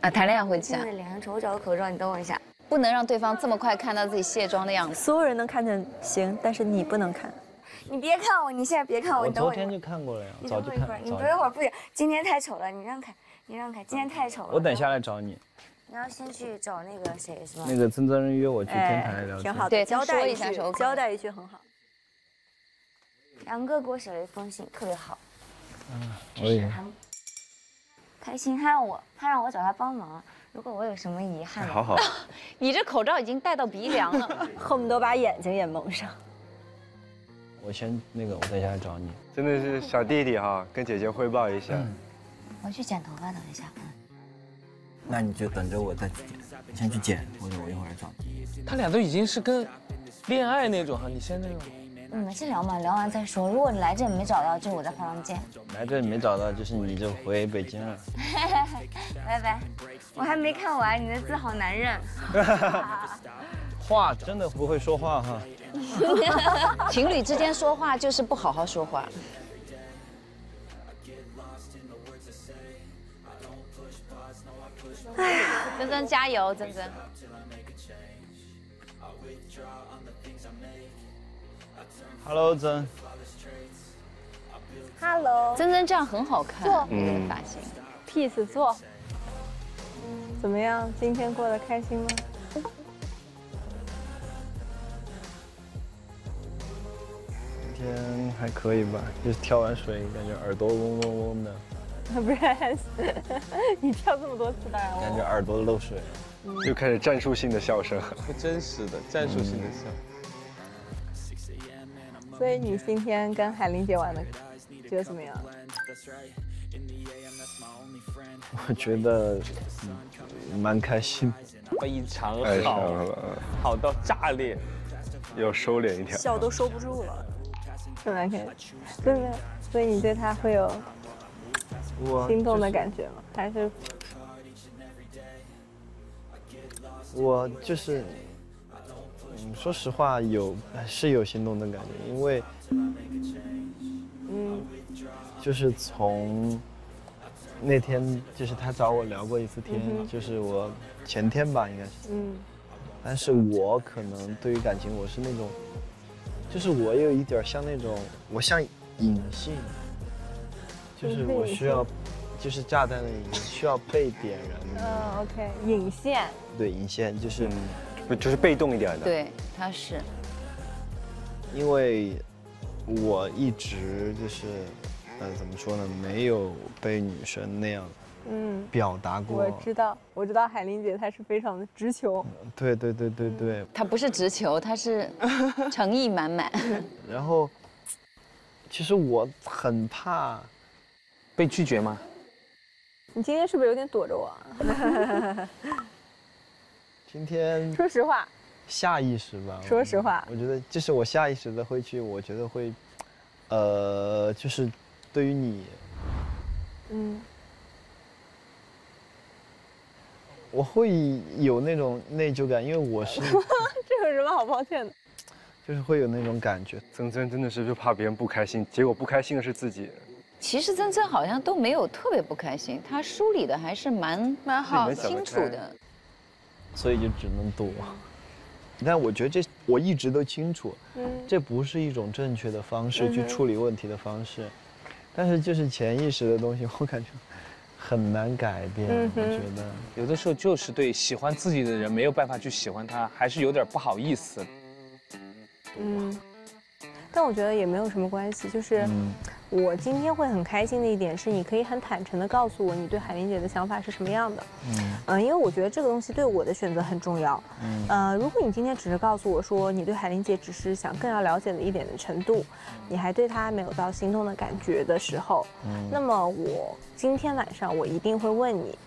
啊，谈恋爱回家。脸上丑，我找个口罩，你等我一下。不能让对方这么快看到自己卸妆的样子。所有人能看见行，但是你不能看。你别看我，你现在别看我，你等我。昨天就看过了呀，早就看。你等一会儿，不行，今天太丑了，你让开，你让开，今天太丑了。我等下来找你。你要先去找那个谁是吧？那个曾泽仁约我去天台聊天。挺好的，对，交代一下，交代一句很好。杨哥给我写了一封信，特别好。嗯，我也。开心，他让我，他让我找他帮忙。如果我有什么遗憾，好好，你这口罩已经戴到鼻梁了，恨不得把眼睛也蒙上。我先那个，我等下来找你。真的是小弟弟哈，跟姐姐汇报一下。我去剪头发，等一下。那你就等着我再去剪，你先去剪，或者我一会儿来找你。他俩都已经是跟恋爱那种哈，你先那种。你们先聊嘛，聊完再说。如果你来这里没找到，就我在化妆间。来这里没找到，就是你就回北京了。拜拜。我还没看完，你的字好难认。话真的不会说话哈。情侣之间说话就是不好好说话。哎呀，珍珍加油，珍珍。Hello，珍。Hello。珍珍这样很好看，那个发型。Peace，坐。怎么样？今天过得开心吗？今天还可以吧，就是跳完水，感觉耳朵嗡嗡嗡的。不是，你跳这么多次的，感觉耳朵漏水。又开始战术性的笑声，不真实的战术性的笑。所以你今天跟海玲姐玩的，觉得怎么样？我觉得蛮开心，非常好，好到炸裂，要收敛一点，笑都收不住了，特别开心。对对，所以你对他会有心动的感觉吗？还是？我就是，嗯，说实话，有是有心动的感觉，因为，嗯，就是从那天，就是他找我聊过一次天，就是我前天吧，应该是，嗯，但是我可能对于感情，我是那种，就是我有一点像那种，我像隐性，就是我需要。就是炸弹的引需要被点燃。嗯，OK，引线。对，引线就是，就是被动一点的。对，他是。因为，我一直就是，呃，怎么说呢？没有被女生那样，嗯，表达过。我知道，我知道海玲姐她是非常的直球。对对对对对。她不是直球，她是 诚意满满。然后，其实我很怕被拒绝吗？你今天是不是有点躲着我？今天说实话，下意识吧。说实话，我觉得就是我下意识的会去，我觉得会，呃，就是对于你，嗯，我会有那种内疚感，因为我是 这有什么好抱歉的？就是会有那种感觉，曾曾真的是就怕别人不开心，结果不开心的是自己。其实曾曾好像都没有特别不开心，他梳理的还是蛮蛮好、清楚的，所以就只能躲。但我觉得这我一直都清楚，嗯，这不是一种正确的方式去处理问题的方式，但是就是潜意识的东西，我感觉很难改变。我觉得有的时候就是对喜欢自己的人没有办法去喜欢他，还是有点不好意思。嗯。但我觉得也没有什么关系，就是我今天会很开心的一点是，你可以很坦诚的告诉我你对海玲姐的想法是什么样的。嗯，嗯，因为我觉得这个东西对我的选择很重要。嗯，呃，如果你今天只是告诉我说你对海玲姐只是想更要了解的一点的程度，你还对她没有到心动的感觉的时候，嗯，那么我今天晚上我一定会问你，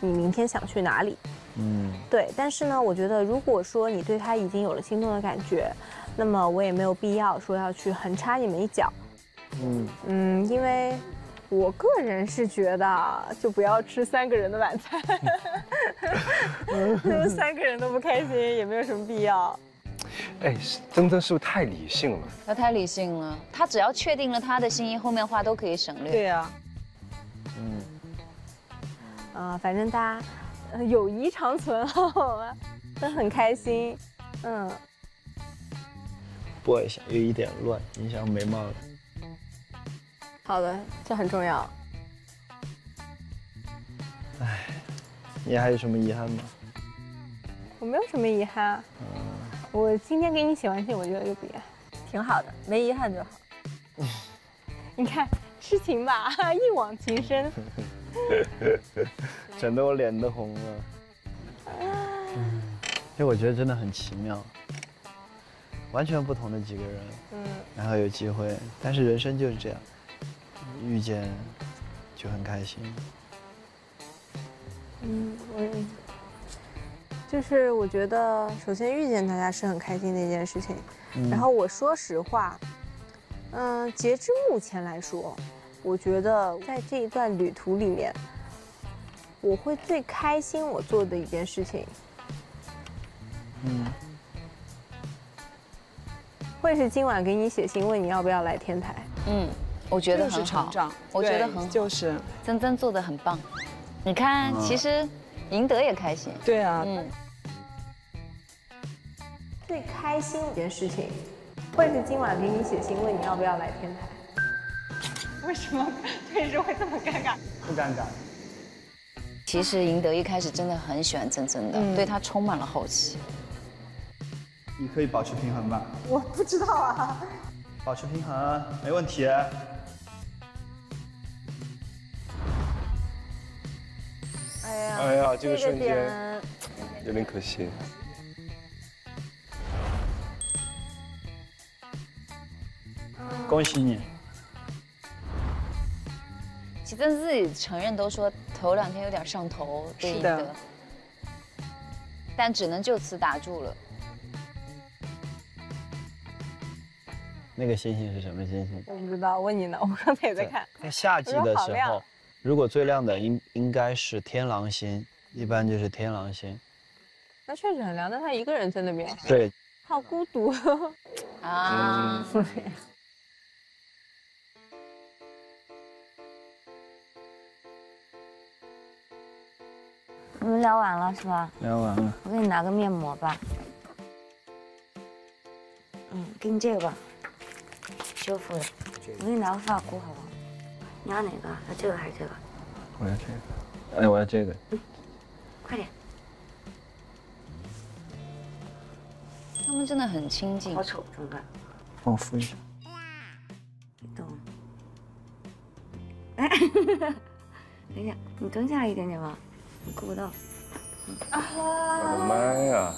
你明天想去哪里？嗯，对。但是呢，我觉得如果说你对她已经有了心动的感觉。那么我也没有必要说要去横插你们一脚，嗯嗯，因为我个人是觉得就不要吃三个人的晚餐，那么三个人都不开心也没有什么必要。哎，曾曾是不是太理性了？他太理性了，他只要确定了他的心意，后面话都可以省略。对呀，嗯，啊，反正大家友谊长存，好吗？都很开心，嗯。拨一下，有一点乱，影响眉毛了。好的，这很重要。哎，你还有什么遗憾吗？我没有什么遗憾。嗯。我今天给你写完信，我觉得就不遗憾，挺好的，没遗憾就好。你看，痴情吧，一往情深。整得我脸都红了。其实我觉得真的很奇妙。完全不同的几个人，嗯，然后有机会，但是人生就是这样，遇见就很开心。嗯，我也就是我觉得，首先遇见大家是很开心的一件事情。然后我说实话，嗯，截至目前来说，我觉得在这一段旅途里面，我会最开心我做的一件事情，嗯。会是今晚给你写信问你要不要来天台？嗯，我觉得很好，我觉得很好，就是曾曾做的很棒。你看，其实赢得也开心。对啊，嗯。最开心一件事情，会是今晚给你写信问你要不要来天台？为什么对视会这么尴尬？不尴尬。其实赢得一开始真的很喜欢曾曾的，对他充满了好奇。你可以保持平衡吧？我不知道啊。保持平衡，没问题。哎呀，哎呀，这个瞬间有点可惜。恭喜你。其实自己承认都说头两天有点上头，对的。但只能就此打住了。那个星星是什么星星？我不知道，问你呢。我刚才也在看。在夏季的时候，如果最亮的应应该是天狼星，一般就是天狼星。那确实很亮，但他一个人在那边。对。好孤独 啊。我们聊完了是吧？聊完了。我给你拿个面膜吧。嗯，给你这个吧，修复的。我给你拿个发箍好不好？你要哪个？要这个还是这个？我要这个。哎，我要这个。快点。他们真的很亲近。好丑，怎么办？帮我敷一下。你懂。哎，等一下，你蹲下来一点点吧。够不到。啊我的妈呀！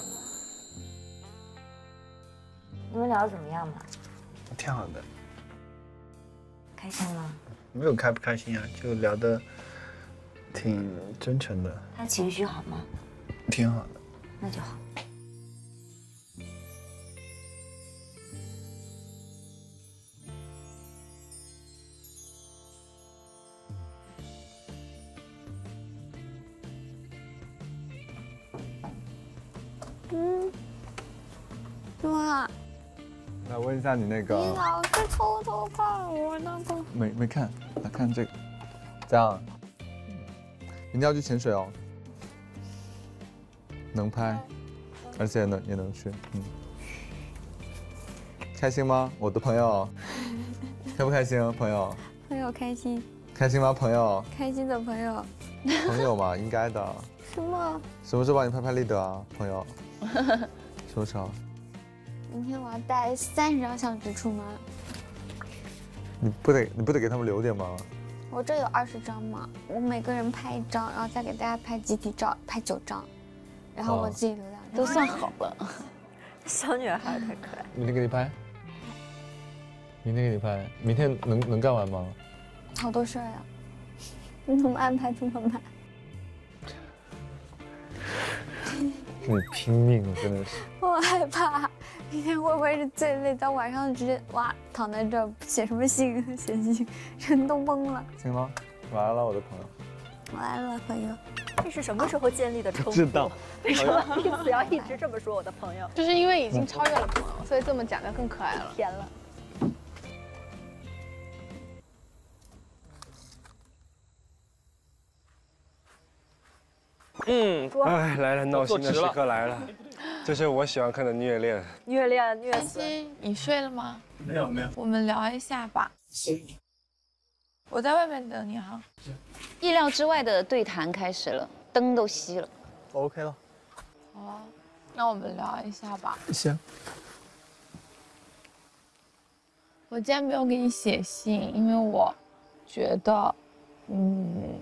你们聊的怎么样嘛？挺好的。开心吗？没有开不开心啊，就聊的挺真诚的。他情绪好吗？挺好的。那就好。下你那个。你老是偷偷看我那个。没没看，来看这个，这样。明天要去潜水哦。能拍，而且能也能去，嗯。开心吗，我的朋友？开不开心，朋友？朋友开心。开心吗，朋友？开心的朋友。朋友嘛，应该的。什么？什么时候帮你拍拍立得啊，朋友？什么时候？明天我要带三十张相纸出门。你不得你不得给他们留点吗？我这有二十张嘛，我每个人拍一张，然后再给大家拍集体照，拍九张，然后我自己留两张，都算好了。小女孩太可爱。明天给你拍。明天给你拍，明天能能干完吗？好多事儿呀，你怎么安排怎么办？你拼命，真的是。我害怕明天会不会是最累，到晚上直接哇躺在这儿写什么信，写信，人都懵了。行了，我来了，我的朋友。我来了，朋友。这是什么时候建立的称呼？知道。为什么彼此要一直这么说？我的朋友，就是因为已经超越了朋友，所以这么讲就更可爱了，甜了。嗯，哎，来了，闹心的时刻来了，这是我喜欢看的虐恋。虐恋，虐心，你睡了吗？没有，没有。我们聊一下吧。行。我在外面等你哈。意料之外的对谈开始了，灯都熄了。OK 了。好啊，那我们聊一下吧。行。我今天没有给你写信，因为我觉得，嗯。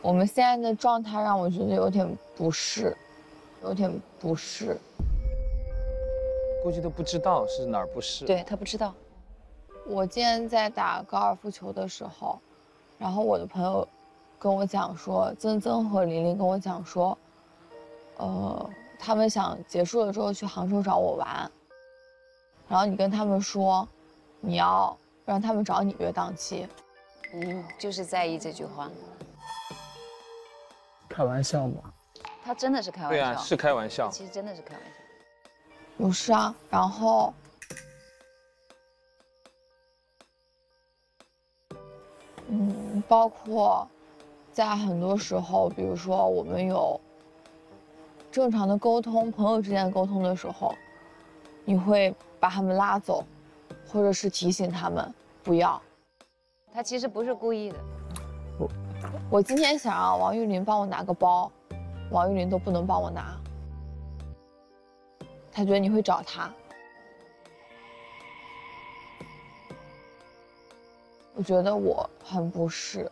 我们现在的状态让我觉得有点不适，有点不适。估计都不知道是哪儿不适。对他不知道。我今天在打高尔夫球的时候，然后我的朋友跟我讲说，曾曾和玲玲跟我讲说，呃，他们想结束了之后去杭州找我玩。然后你跟他们说，你要让他们找你约档期。嗯，就是在意这句话。开玩笑吗？他真的是开玩笑。对啊，是开玩笑。其实真的是开玩笑。有事啊，然后，嗯，包括在很多时候，比如说我们有正常的沟通，朋友之间的沟通的时候，你会把他们拉走，或者是提醒他们不要。他其实不是故意的。我今天想让王玉林帮我拿个包，王玉林都不能帮我拿，他觉得你会找他，我觉得我很不适。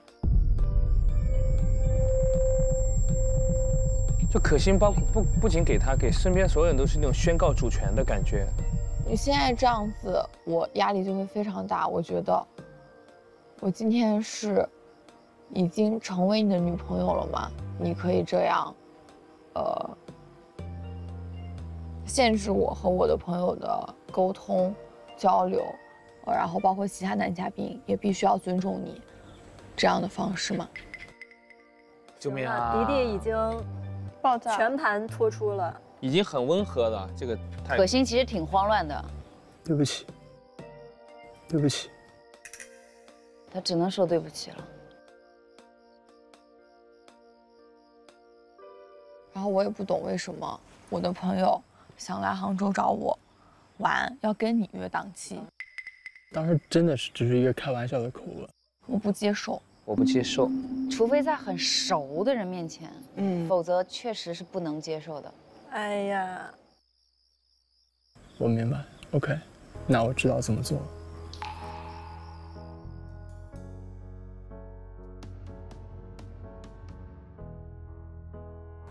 就可心包不不仅给他，给身边所有人都是那种宣告主权的感觉。你现在这样子，我压力就会非常大。我觉得，我今天是。已经成为你的女朋友了吗？你可以这样，呃，限制我和我的朋友的沟通交流，然后包括其他男嘉宾也必须要尊重你这样的方式吗？救命啊！迪迪已经爆炸，全盘托出了，已经很温和了。这个可心其实挺慌乱的。对不起，对不起。他只能说对不起了。然后我也不懂为什么我的朋友想来杭州找我玩，要跟你约档期。当时真的是只是一个开玩笑的口吻，我不接受，我不接受，除非在很熟的人面前，嗯，否则确实是不能接受的。哎呀，我明白，OK，那我知道怎么做。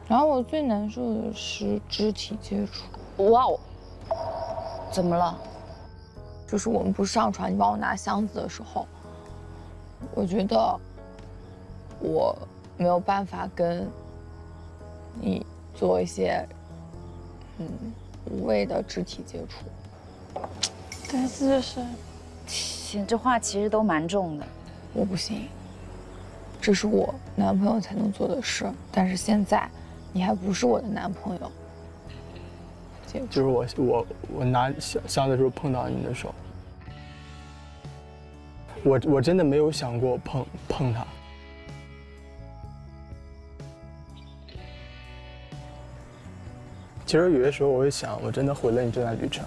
然后我最难受的是肢体接触。哇哦，怎么了？就是我们不是上船，你帮我拿箱子的时候，我觉得我没有办法跟你做一些嗯无谓的肢体接触。但是就是，行，这话其实都蛮重的。我不行，这是我男朋友才能做的事，但是现在。你还不是我的男朋友，就是我我我拿箱箱的时候碰到你的手，我我真的没有想过碰碰他。其实有些时候我会想，我真的毁了你这段旅程。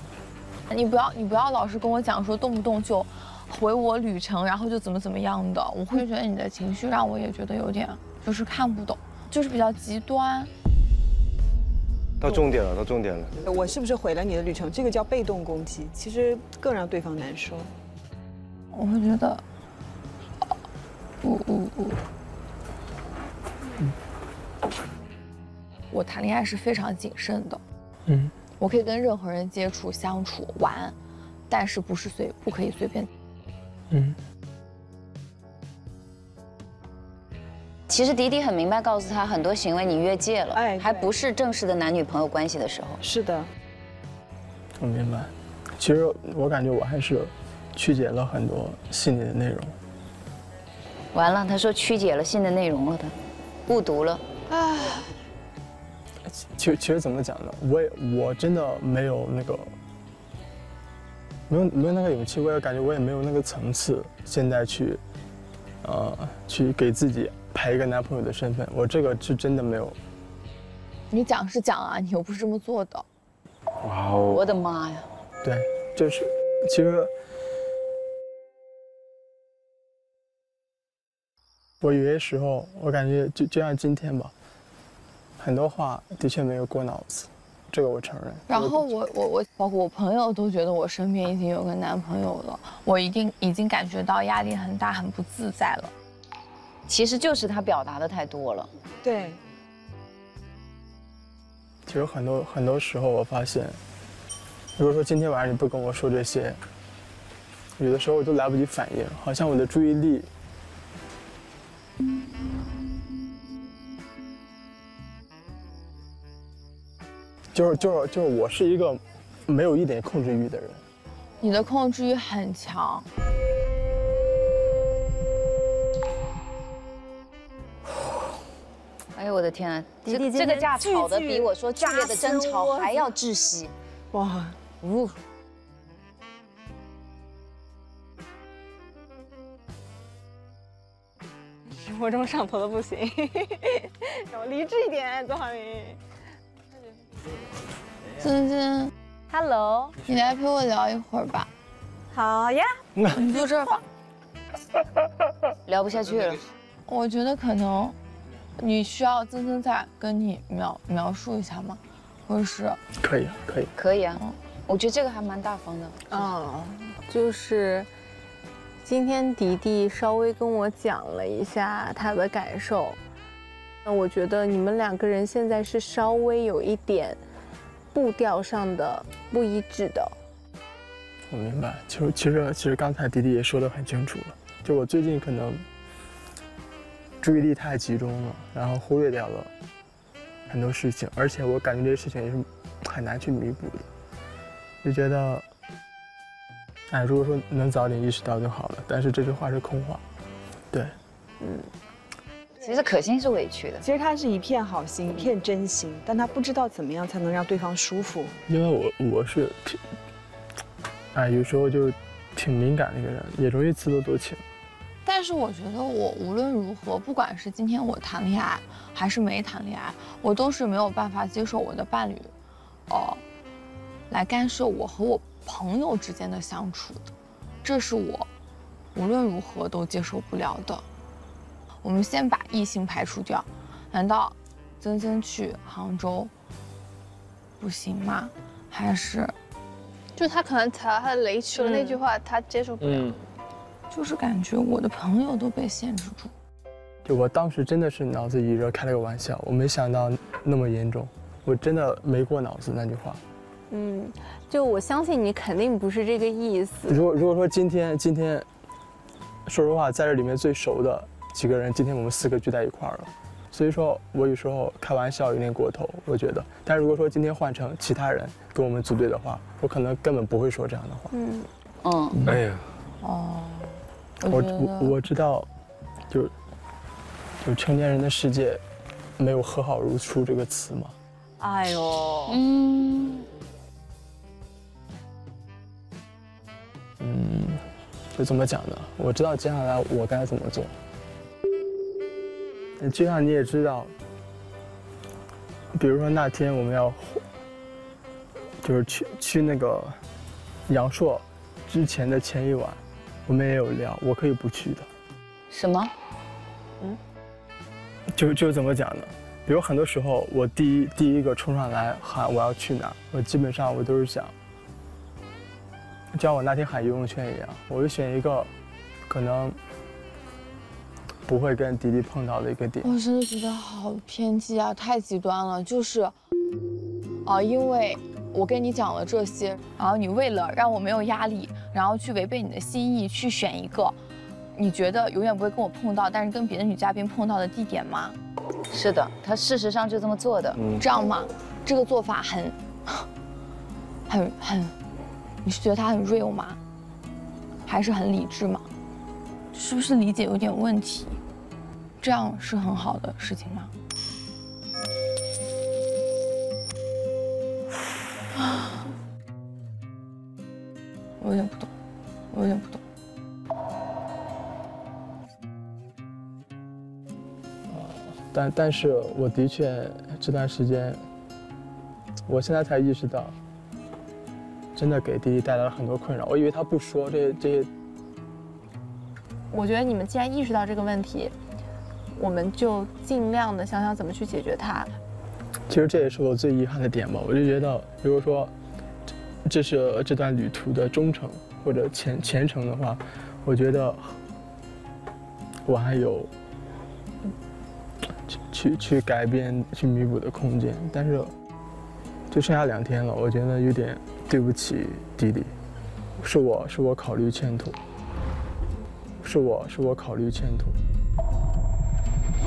你不要你不要老是跟我讲说动不动就毁我旅程，然后就怎么怎么样的，我会觉得你的情绪让我也觉得有点就是看不懂，就是比较极端。到重点了，到重点了。我是不是毁了你的旅程？这个叫被动攻击，其实更让对方难受。我会觉得，我我我，我谈恋爱是非常谨慎的。嗯，我可以跟任何人接触、相处、玩，但是不是随不可以随便。嗯。其实迪迪很明白，告诉他很多行为你越界了，哎，还不是正式的男女朋友关系的时候。是的，我明白。其实我感觉我还是曲解了很多信里的内容。完了，他说曲解了信的内容了，他误读了。啊。其实其实怎么讲呢？我也我真的没有那个，没有没有那个勇气，我也感觉我也没有那个层次，现在去，呃，去给自己。排一个男朋友的身份，我这个是真的没有。你讲是讲啊，你又不是这么做的。哇哦！我的妈呀！对，就是，其实我有些时候，我感觉就就像今天吧，很多话的确没有过脑子，这个我承认。然后我我我，包括我朋友都觉得我身边已经有个男朋友了，我一定已经感觉到压力很大，很不自在了。其实就是他表达的太多了。对。其实很多很多时候，我发现，如果说今天晚上你不跟我说这些，有的时候我都来不及反应，好像我的注意力，就是就是就是我是一个没有一点控制欲的人。你的控制欲很强。呦我的天啊！这这个架吵的比我说剧烈的争吵还要窒息。哇，呜！生活中上头的不行，让我理智一点，左浩明。尊尊，Hello，你来陪我聊一会儿吧。好呀，你坐这儿吧。聊不下去了，我觉得可能。你需要曾曾再跟你描描述一下吗？或者是可以，可以，可以啊。我觉得这个还蛮大方的。嗯，就是今天迪迪稍微跟我讲了一下他的感受。那我觉得你们两个人现在是稍微有一点步调上的不一致的。我明白，其实其实其实刚才迪迪也说的很清楚了，就我最近可能。注意力太集中了，然后忽略掉了很多事情，而且我感觉这些事情也是很难去弥补的，就觉得，哎，如果说能早点意识到就好了。但是这句话是空话，对，嗯。其实可心是委屈的，其实他是一片好心，一片真心，但他不知道怎么样才能让对方舒服。因为我我是挺，哎，有时候就挺敏感的一个人，也容易自作多情。但是我觉得我无论如何，不管是今天我谈恋爱还是没谈恋爱，我都是没有办法接受我的伴侣，哦，来干涉我和我朋友之间的相处的，这是我无论如何都接受不了的。我们先把异性排除掉，难道曾曾去杭州不行吗？还是，就他可能踩到他的雷区了，那句话他接受不了。就是感觉我的朋友都被限制住。就我当时真的是脑子一热开了个玩笑，我没想到那么严重，我真的没过脑子那句话。嗯，就我相信你肯定不是这个意思。如果如果说今天今天，说实话，在这里面最熟的。几个人，今天我们四个聚在一块儿了，所以说我有时候开玩笑有点过头，我觉得。但如果说今天换成其他人跟我们组队的话，我可能根本不会说这样的话。嗯，嗯，哎呀，哦，我我我知道，就就成年人的世界，没有和好如初这个词嘛。哎呦，嗯，嗯，就怎么讲呢？我知道接下来我该怎么做。就像你也知道，比如说那天我们要，就是去去那个阳朔之前的前一晚，我们也有聊，我可以不去的。什么？嗯？就就怎么讲呢？比如很多时候，我第一第一个冲上来喊我要去哪，我基本上我都是想，就像我那天喊游泳圈一样，我就选一个可能。不会跟迪迪碰到的一个点，我真的觉得好偏激啊，太极端了。就是，啊，因为我跟你讲了这些，然后你为了让我没有压力，然后去违背你的心意，去选一个你觉得永远不会跟我碰到，但是跟别的女嘉宾碰到的地点吗？是的，他事实上就这么做的。这样吗？这个做法很、很、很，你是觉得他很 real 吗？还是很理智吗？是不是理解有点问题？这样是很好的事情吗？我有点不懂，我有点不懂。但但是我的确这段时间，我现在才意识到，真的给弟弟带来了很多困扰。我以为他不说这这些。我觉得你们既然意识到这个问题，我们就尽量的想想怎么去解决它。其实这也是我最遗憾的点吧。我就觉得，如果说这是这段旅途的忠诚或者前前程的话，我觉得我还有去去去改变、去弥补的空间。但是就剩下两天了，我觉得有点对不起弟弟，是我是我考虑欠妥。是我是我考虑欠妥。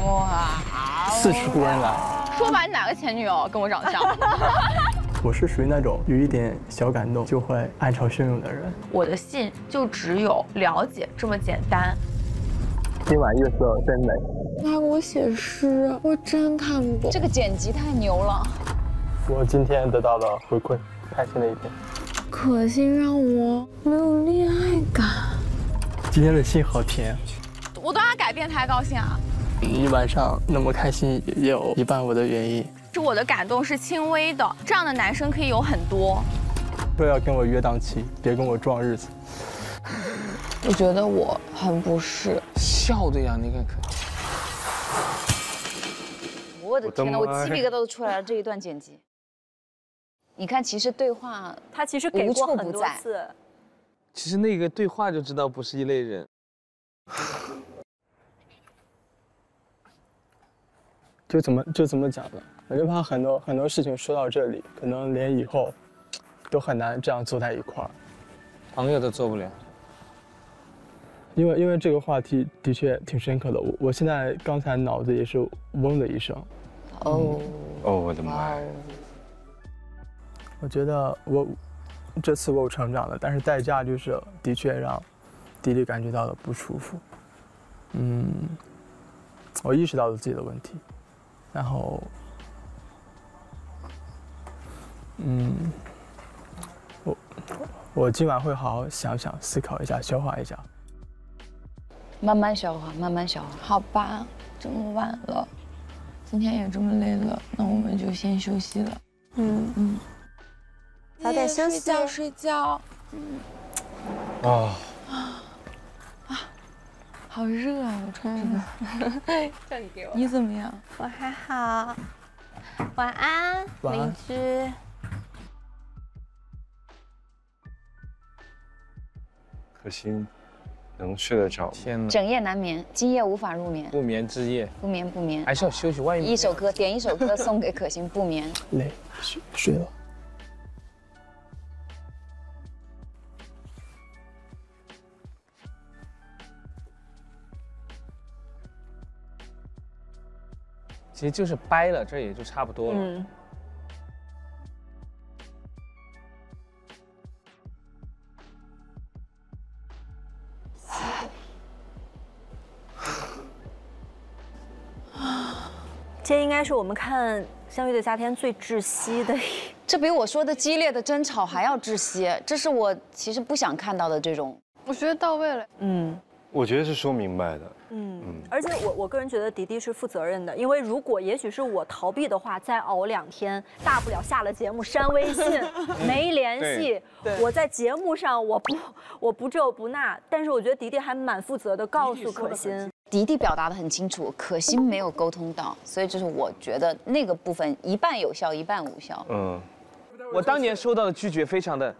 哇，四十多人来，说吧，你哪个前女友跟我长得像？我是属于那种有一点小感动就会暗潮汹涌的人。我的信就只有了解这么简单。今晚月色真美。他给我写诗，我真看不懂。这个剪辑太牛了。我今天得到了回馈，开心的一天。可心让我没有恋爱感。今天的信好甜，我都让他改变才高兴啊！你晚上那么开心，也有一半我的原因。是我的感动是轻微的，这样的男生可以有很多。不要跟我约档期，别跟我撞日子。我觉得我很不适笑的呀，你看看。我的天哪，我鸡皮疙瘩都出来了！这一段剪辑，你看，其实对话他其实给过很多次。其实那个对话就知道不是一类人，就怎么就怎么讲呢？我就怕很多很多事情说到这里，可能连以后都很难这样坐在一块儿，朋友都做不了。因为因为这个话题的确挺深刻的，我我现在刚才脑子也是嗡的一声。哦。哦，我的妈！我觉得我这次我有成长了，但是代价就是的确让迪丽感觉到了不舒服。嗯，我意识到了自己的问题，然后，嗯，我我今晚会好好想想、思考一下、消化一下，慢慢消化，慢慢消化。好吧，这么晚了，今天也这么累了，那我们就先休息了。嗯嗯。早点休息，睡觉睡觉。嗯。啊。啊，好热啊！我穿这个。叫你给我。你怎么样？我还好。晚安，邻居。可心，能睡得着？天哪！整夜难眠，今夜无法入眠。不眠之夜。不眠不眠。还是要休息，万一。一首歌，点一首歌送给可心，不眠。累，睡睡了。其实就是掰了，这也就差不多了。嗯。这应该是我们看《相遇的夏天》最窒息的，这比我说的激烈的争吵还要窒息。这是我其实不想看到的这种。我觉得到位了。嗯。我觉得是说明白的，嗯嗯，而且我我个人觉得迪迪是负责任的，因为如果也许是我逃避的话，再熬两天，大不了下了节目删微信，没联系。我在节目上我不 我不这不那，但是我觉得迪迪还蛮负责的，告诉可心，迪迪表达的很清楚，可心没有沟通到，所以就是我觉得那个部分一半有效，一半无效。嗯，我当年收到的拒绝非常的。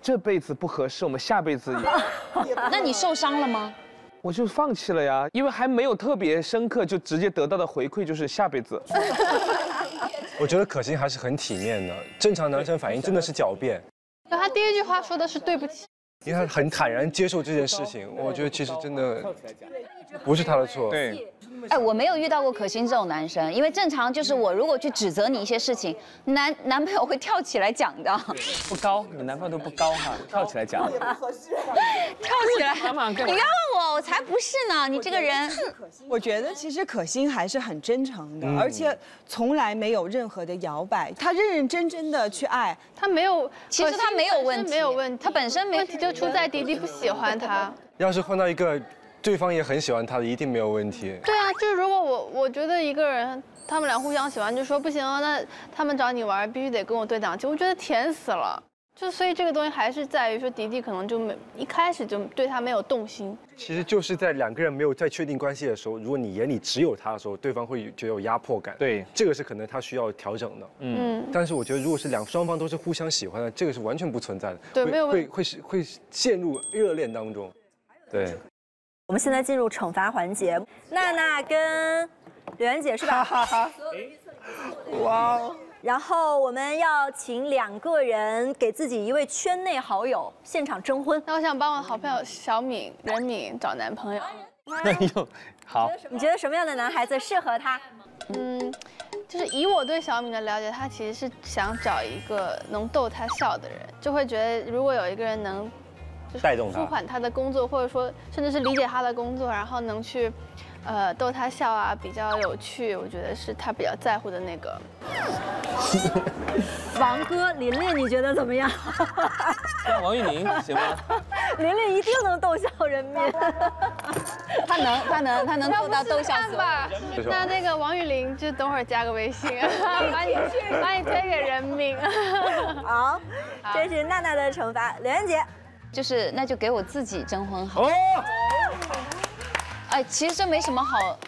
这辈子不合适，我们下辈子 也。那你受伤了吗？我就放弃了呀，因为还没有特别深刻，就直接得到的回馈就是下辈子。我觉得可心还是很体面的，正常男生反应真的是狡辩。那他第一句话说的是对不起，因为他很坦然接受这件事情，我觉得其实真的不是他的错。对。哎，我没有遇到过可心这种男生，因为正常就是我如果去指责你一些事情，男男朋友会跳起来讲的。不高，你男朋友都不高哈，跳起来讲。跳起来，你不要问我，我才不是呢。你这个人，我觉得其实可心还是很真诚的，而且从来没有任何的摇摆，他认认真真的去爱，他没有，其实他没有问题，没有问题，他本身没问题就出在迪迪不喜欢他。要是换到一个。对方也很喜欢他的，一定没有问题。对啊，就是如果我我觉得一个人，他们俩互相喜欢，就说不行，那他们找你玩必须得跟我对档期，我觉得甜死了。就所以这个东西还是在于说，迪迪可能就没一开始就对他没有动心。其实就是在两个人没有在确定关系的时候，如果你眼里只有他的时候，对方会觉得有压迫感。对，这个是可能他需要调整的。嗯。但是我觉得，如果是两双方都是互相喜欢的，这个是完全不存在的。对，没有会会会陷入热恋当中。对。我们现在进入惩罚环节，娜娜跟刘媛姐是吧？哇哦！然后我们要请两个人给自己一位圈内好友现场征婚。那我想帮我好朋友小敏任敏找男朋友。哎呦，好。你觉得什么样的男孩子适合她？嗯，就是以我对小敏的了解，她其实是想找一个能逗她笑的人，就会觉得如果有一个人能。带动他，舒缓他的工作，或者说甚至是理解他的工作，然后能去，呃，逗他笑啊，比较有趣，我觉得是他比较在乎的那个。王哥，琳琳，你觉得怎么样？王玉玲行吗？琳琳一定能逗笑人民。他能，他能，他能做到逗笑吧？那那个王玉玲就等会儿加个微信，把你把你推给人民。好，这是娜娜的惩罚，刘媛姐。就是，那就给我自己征婚好。哦。哎，其实这没什么好。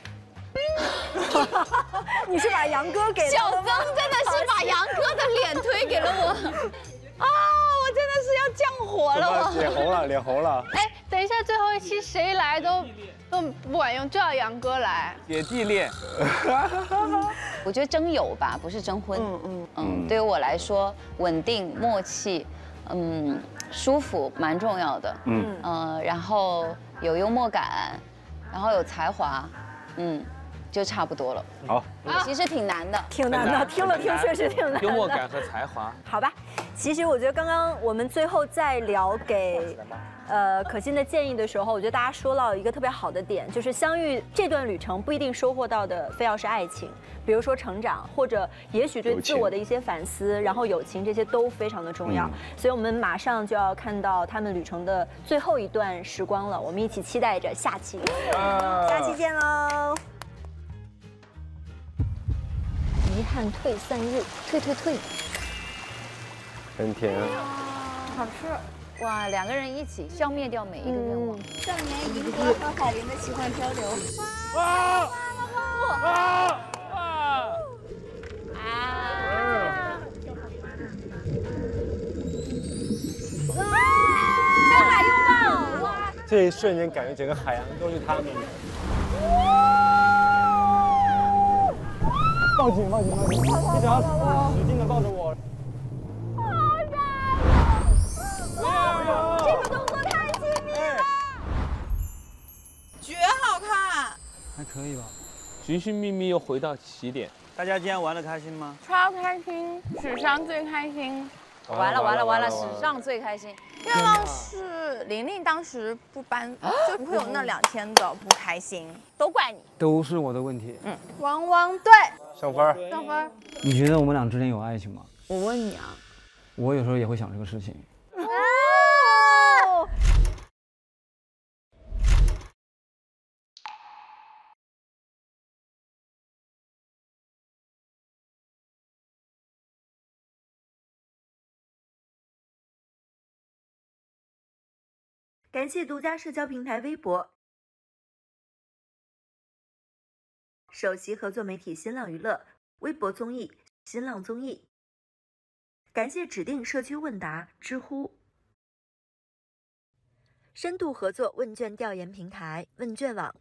你是把杨哥给小曾真的是把杨哥的脸推给了我。啊，我真的是要降火了。我脸红了，脸红了。哎，等一下，最后一期谁来都都不管用，就要杨哥来。姐弟恋。我觉得征友吧，不是征婚。嗯嗯嗯。对于我来说，稳定、默契，嗯。舒服蛮重要的，嗯，呃，然后有幽默感，然后有才华，嗯，就差不多了。好，其实挺难的，挺难的，听了听确实挺难的。幽默感和才华。好吧，其实我觉得刚刚我们最后再聊给。呃，可心的建议的时候，我觉得大家说到一个特别好的点，就是相遇这段旅程不一定收获到的非要是爱情，比如说成长，或者也许对自我的一些反思，然后友情这些都非常的重要。所以我们马上就要看到他们旅程的最后一段时光了，我们一起期待着下期，下期见喽！遗憾退散日，退退退，很甜啊，好吃。哇，两个人一起消灭掉每一个愿望。少年银河和海灵的奇幻漂流。哇啊！啊！啊！啊！深海拥抱！这一瞬间感觉整个海洋都是他们的。抱紧，抱紧，抱紧！你只要使劲的抱着我。可以吧？寻寻觅觅又回到起点，大家今天玩的开心吗？超开心，史上最开心。完了完了完了，史上最开心。愿望是玲玲当时不搬，就不会有那两天的不开心，都怪你，都是我的问题。嗯，汪汪队，上分上分你觉得我们俩之间有爱情吗？我问你啊，我有时候也会想这个事情。感谢独家社交平台微博，首席合作媒体新浪娱乐，微博综艺新浪综艺。感谢指定社区问答知乎，深度合作问卷调研平台问卷网。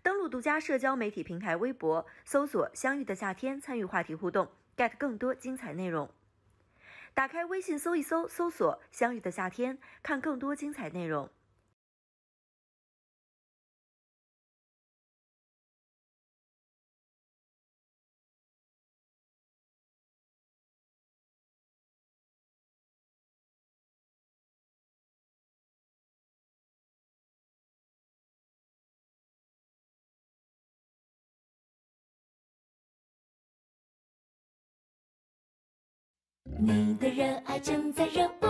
登录独家社交媒体平台微博，搜索“相遇的夏天”，参与话题互动，get 更多精彩内容。打开微信搜一搜，搜索“相遇的夏天”，看更多精彩内容。你的热爱正在热播。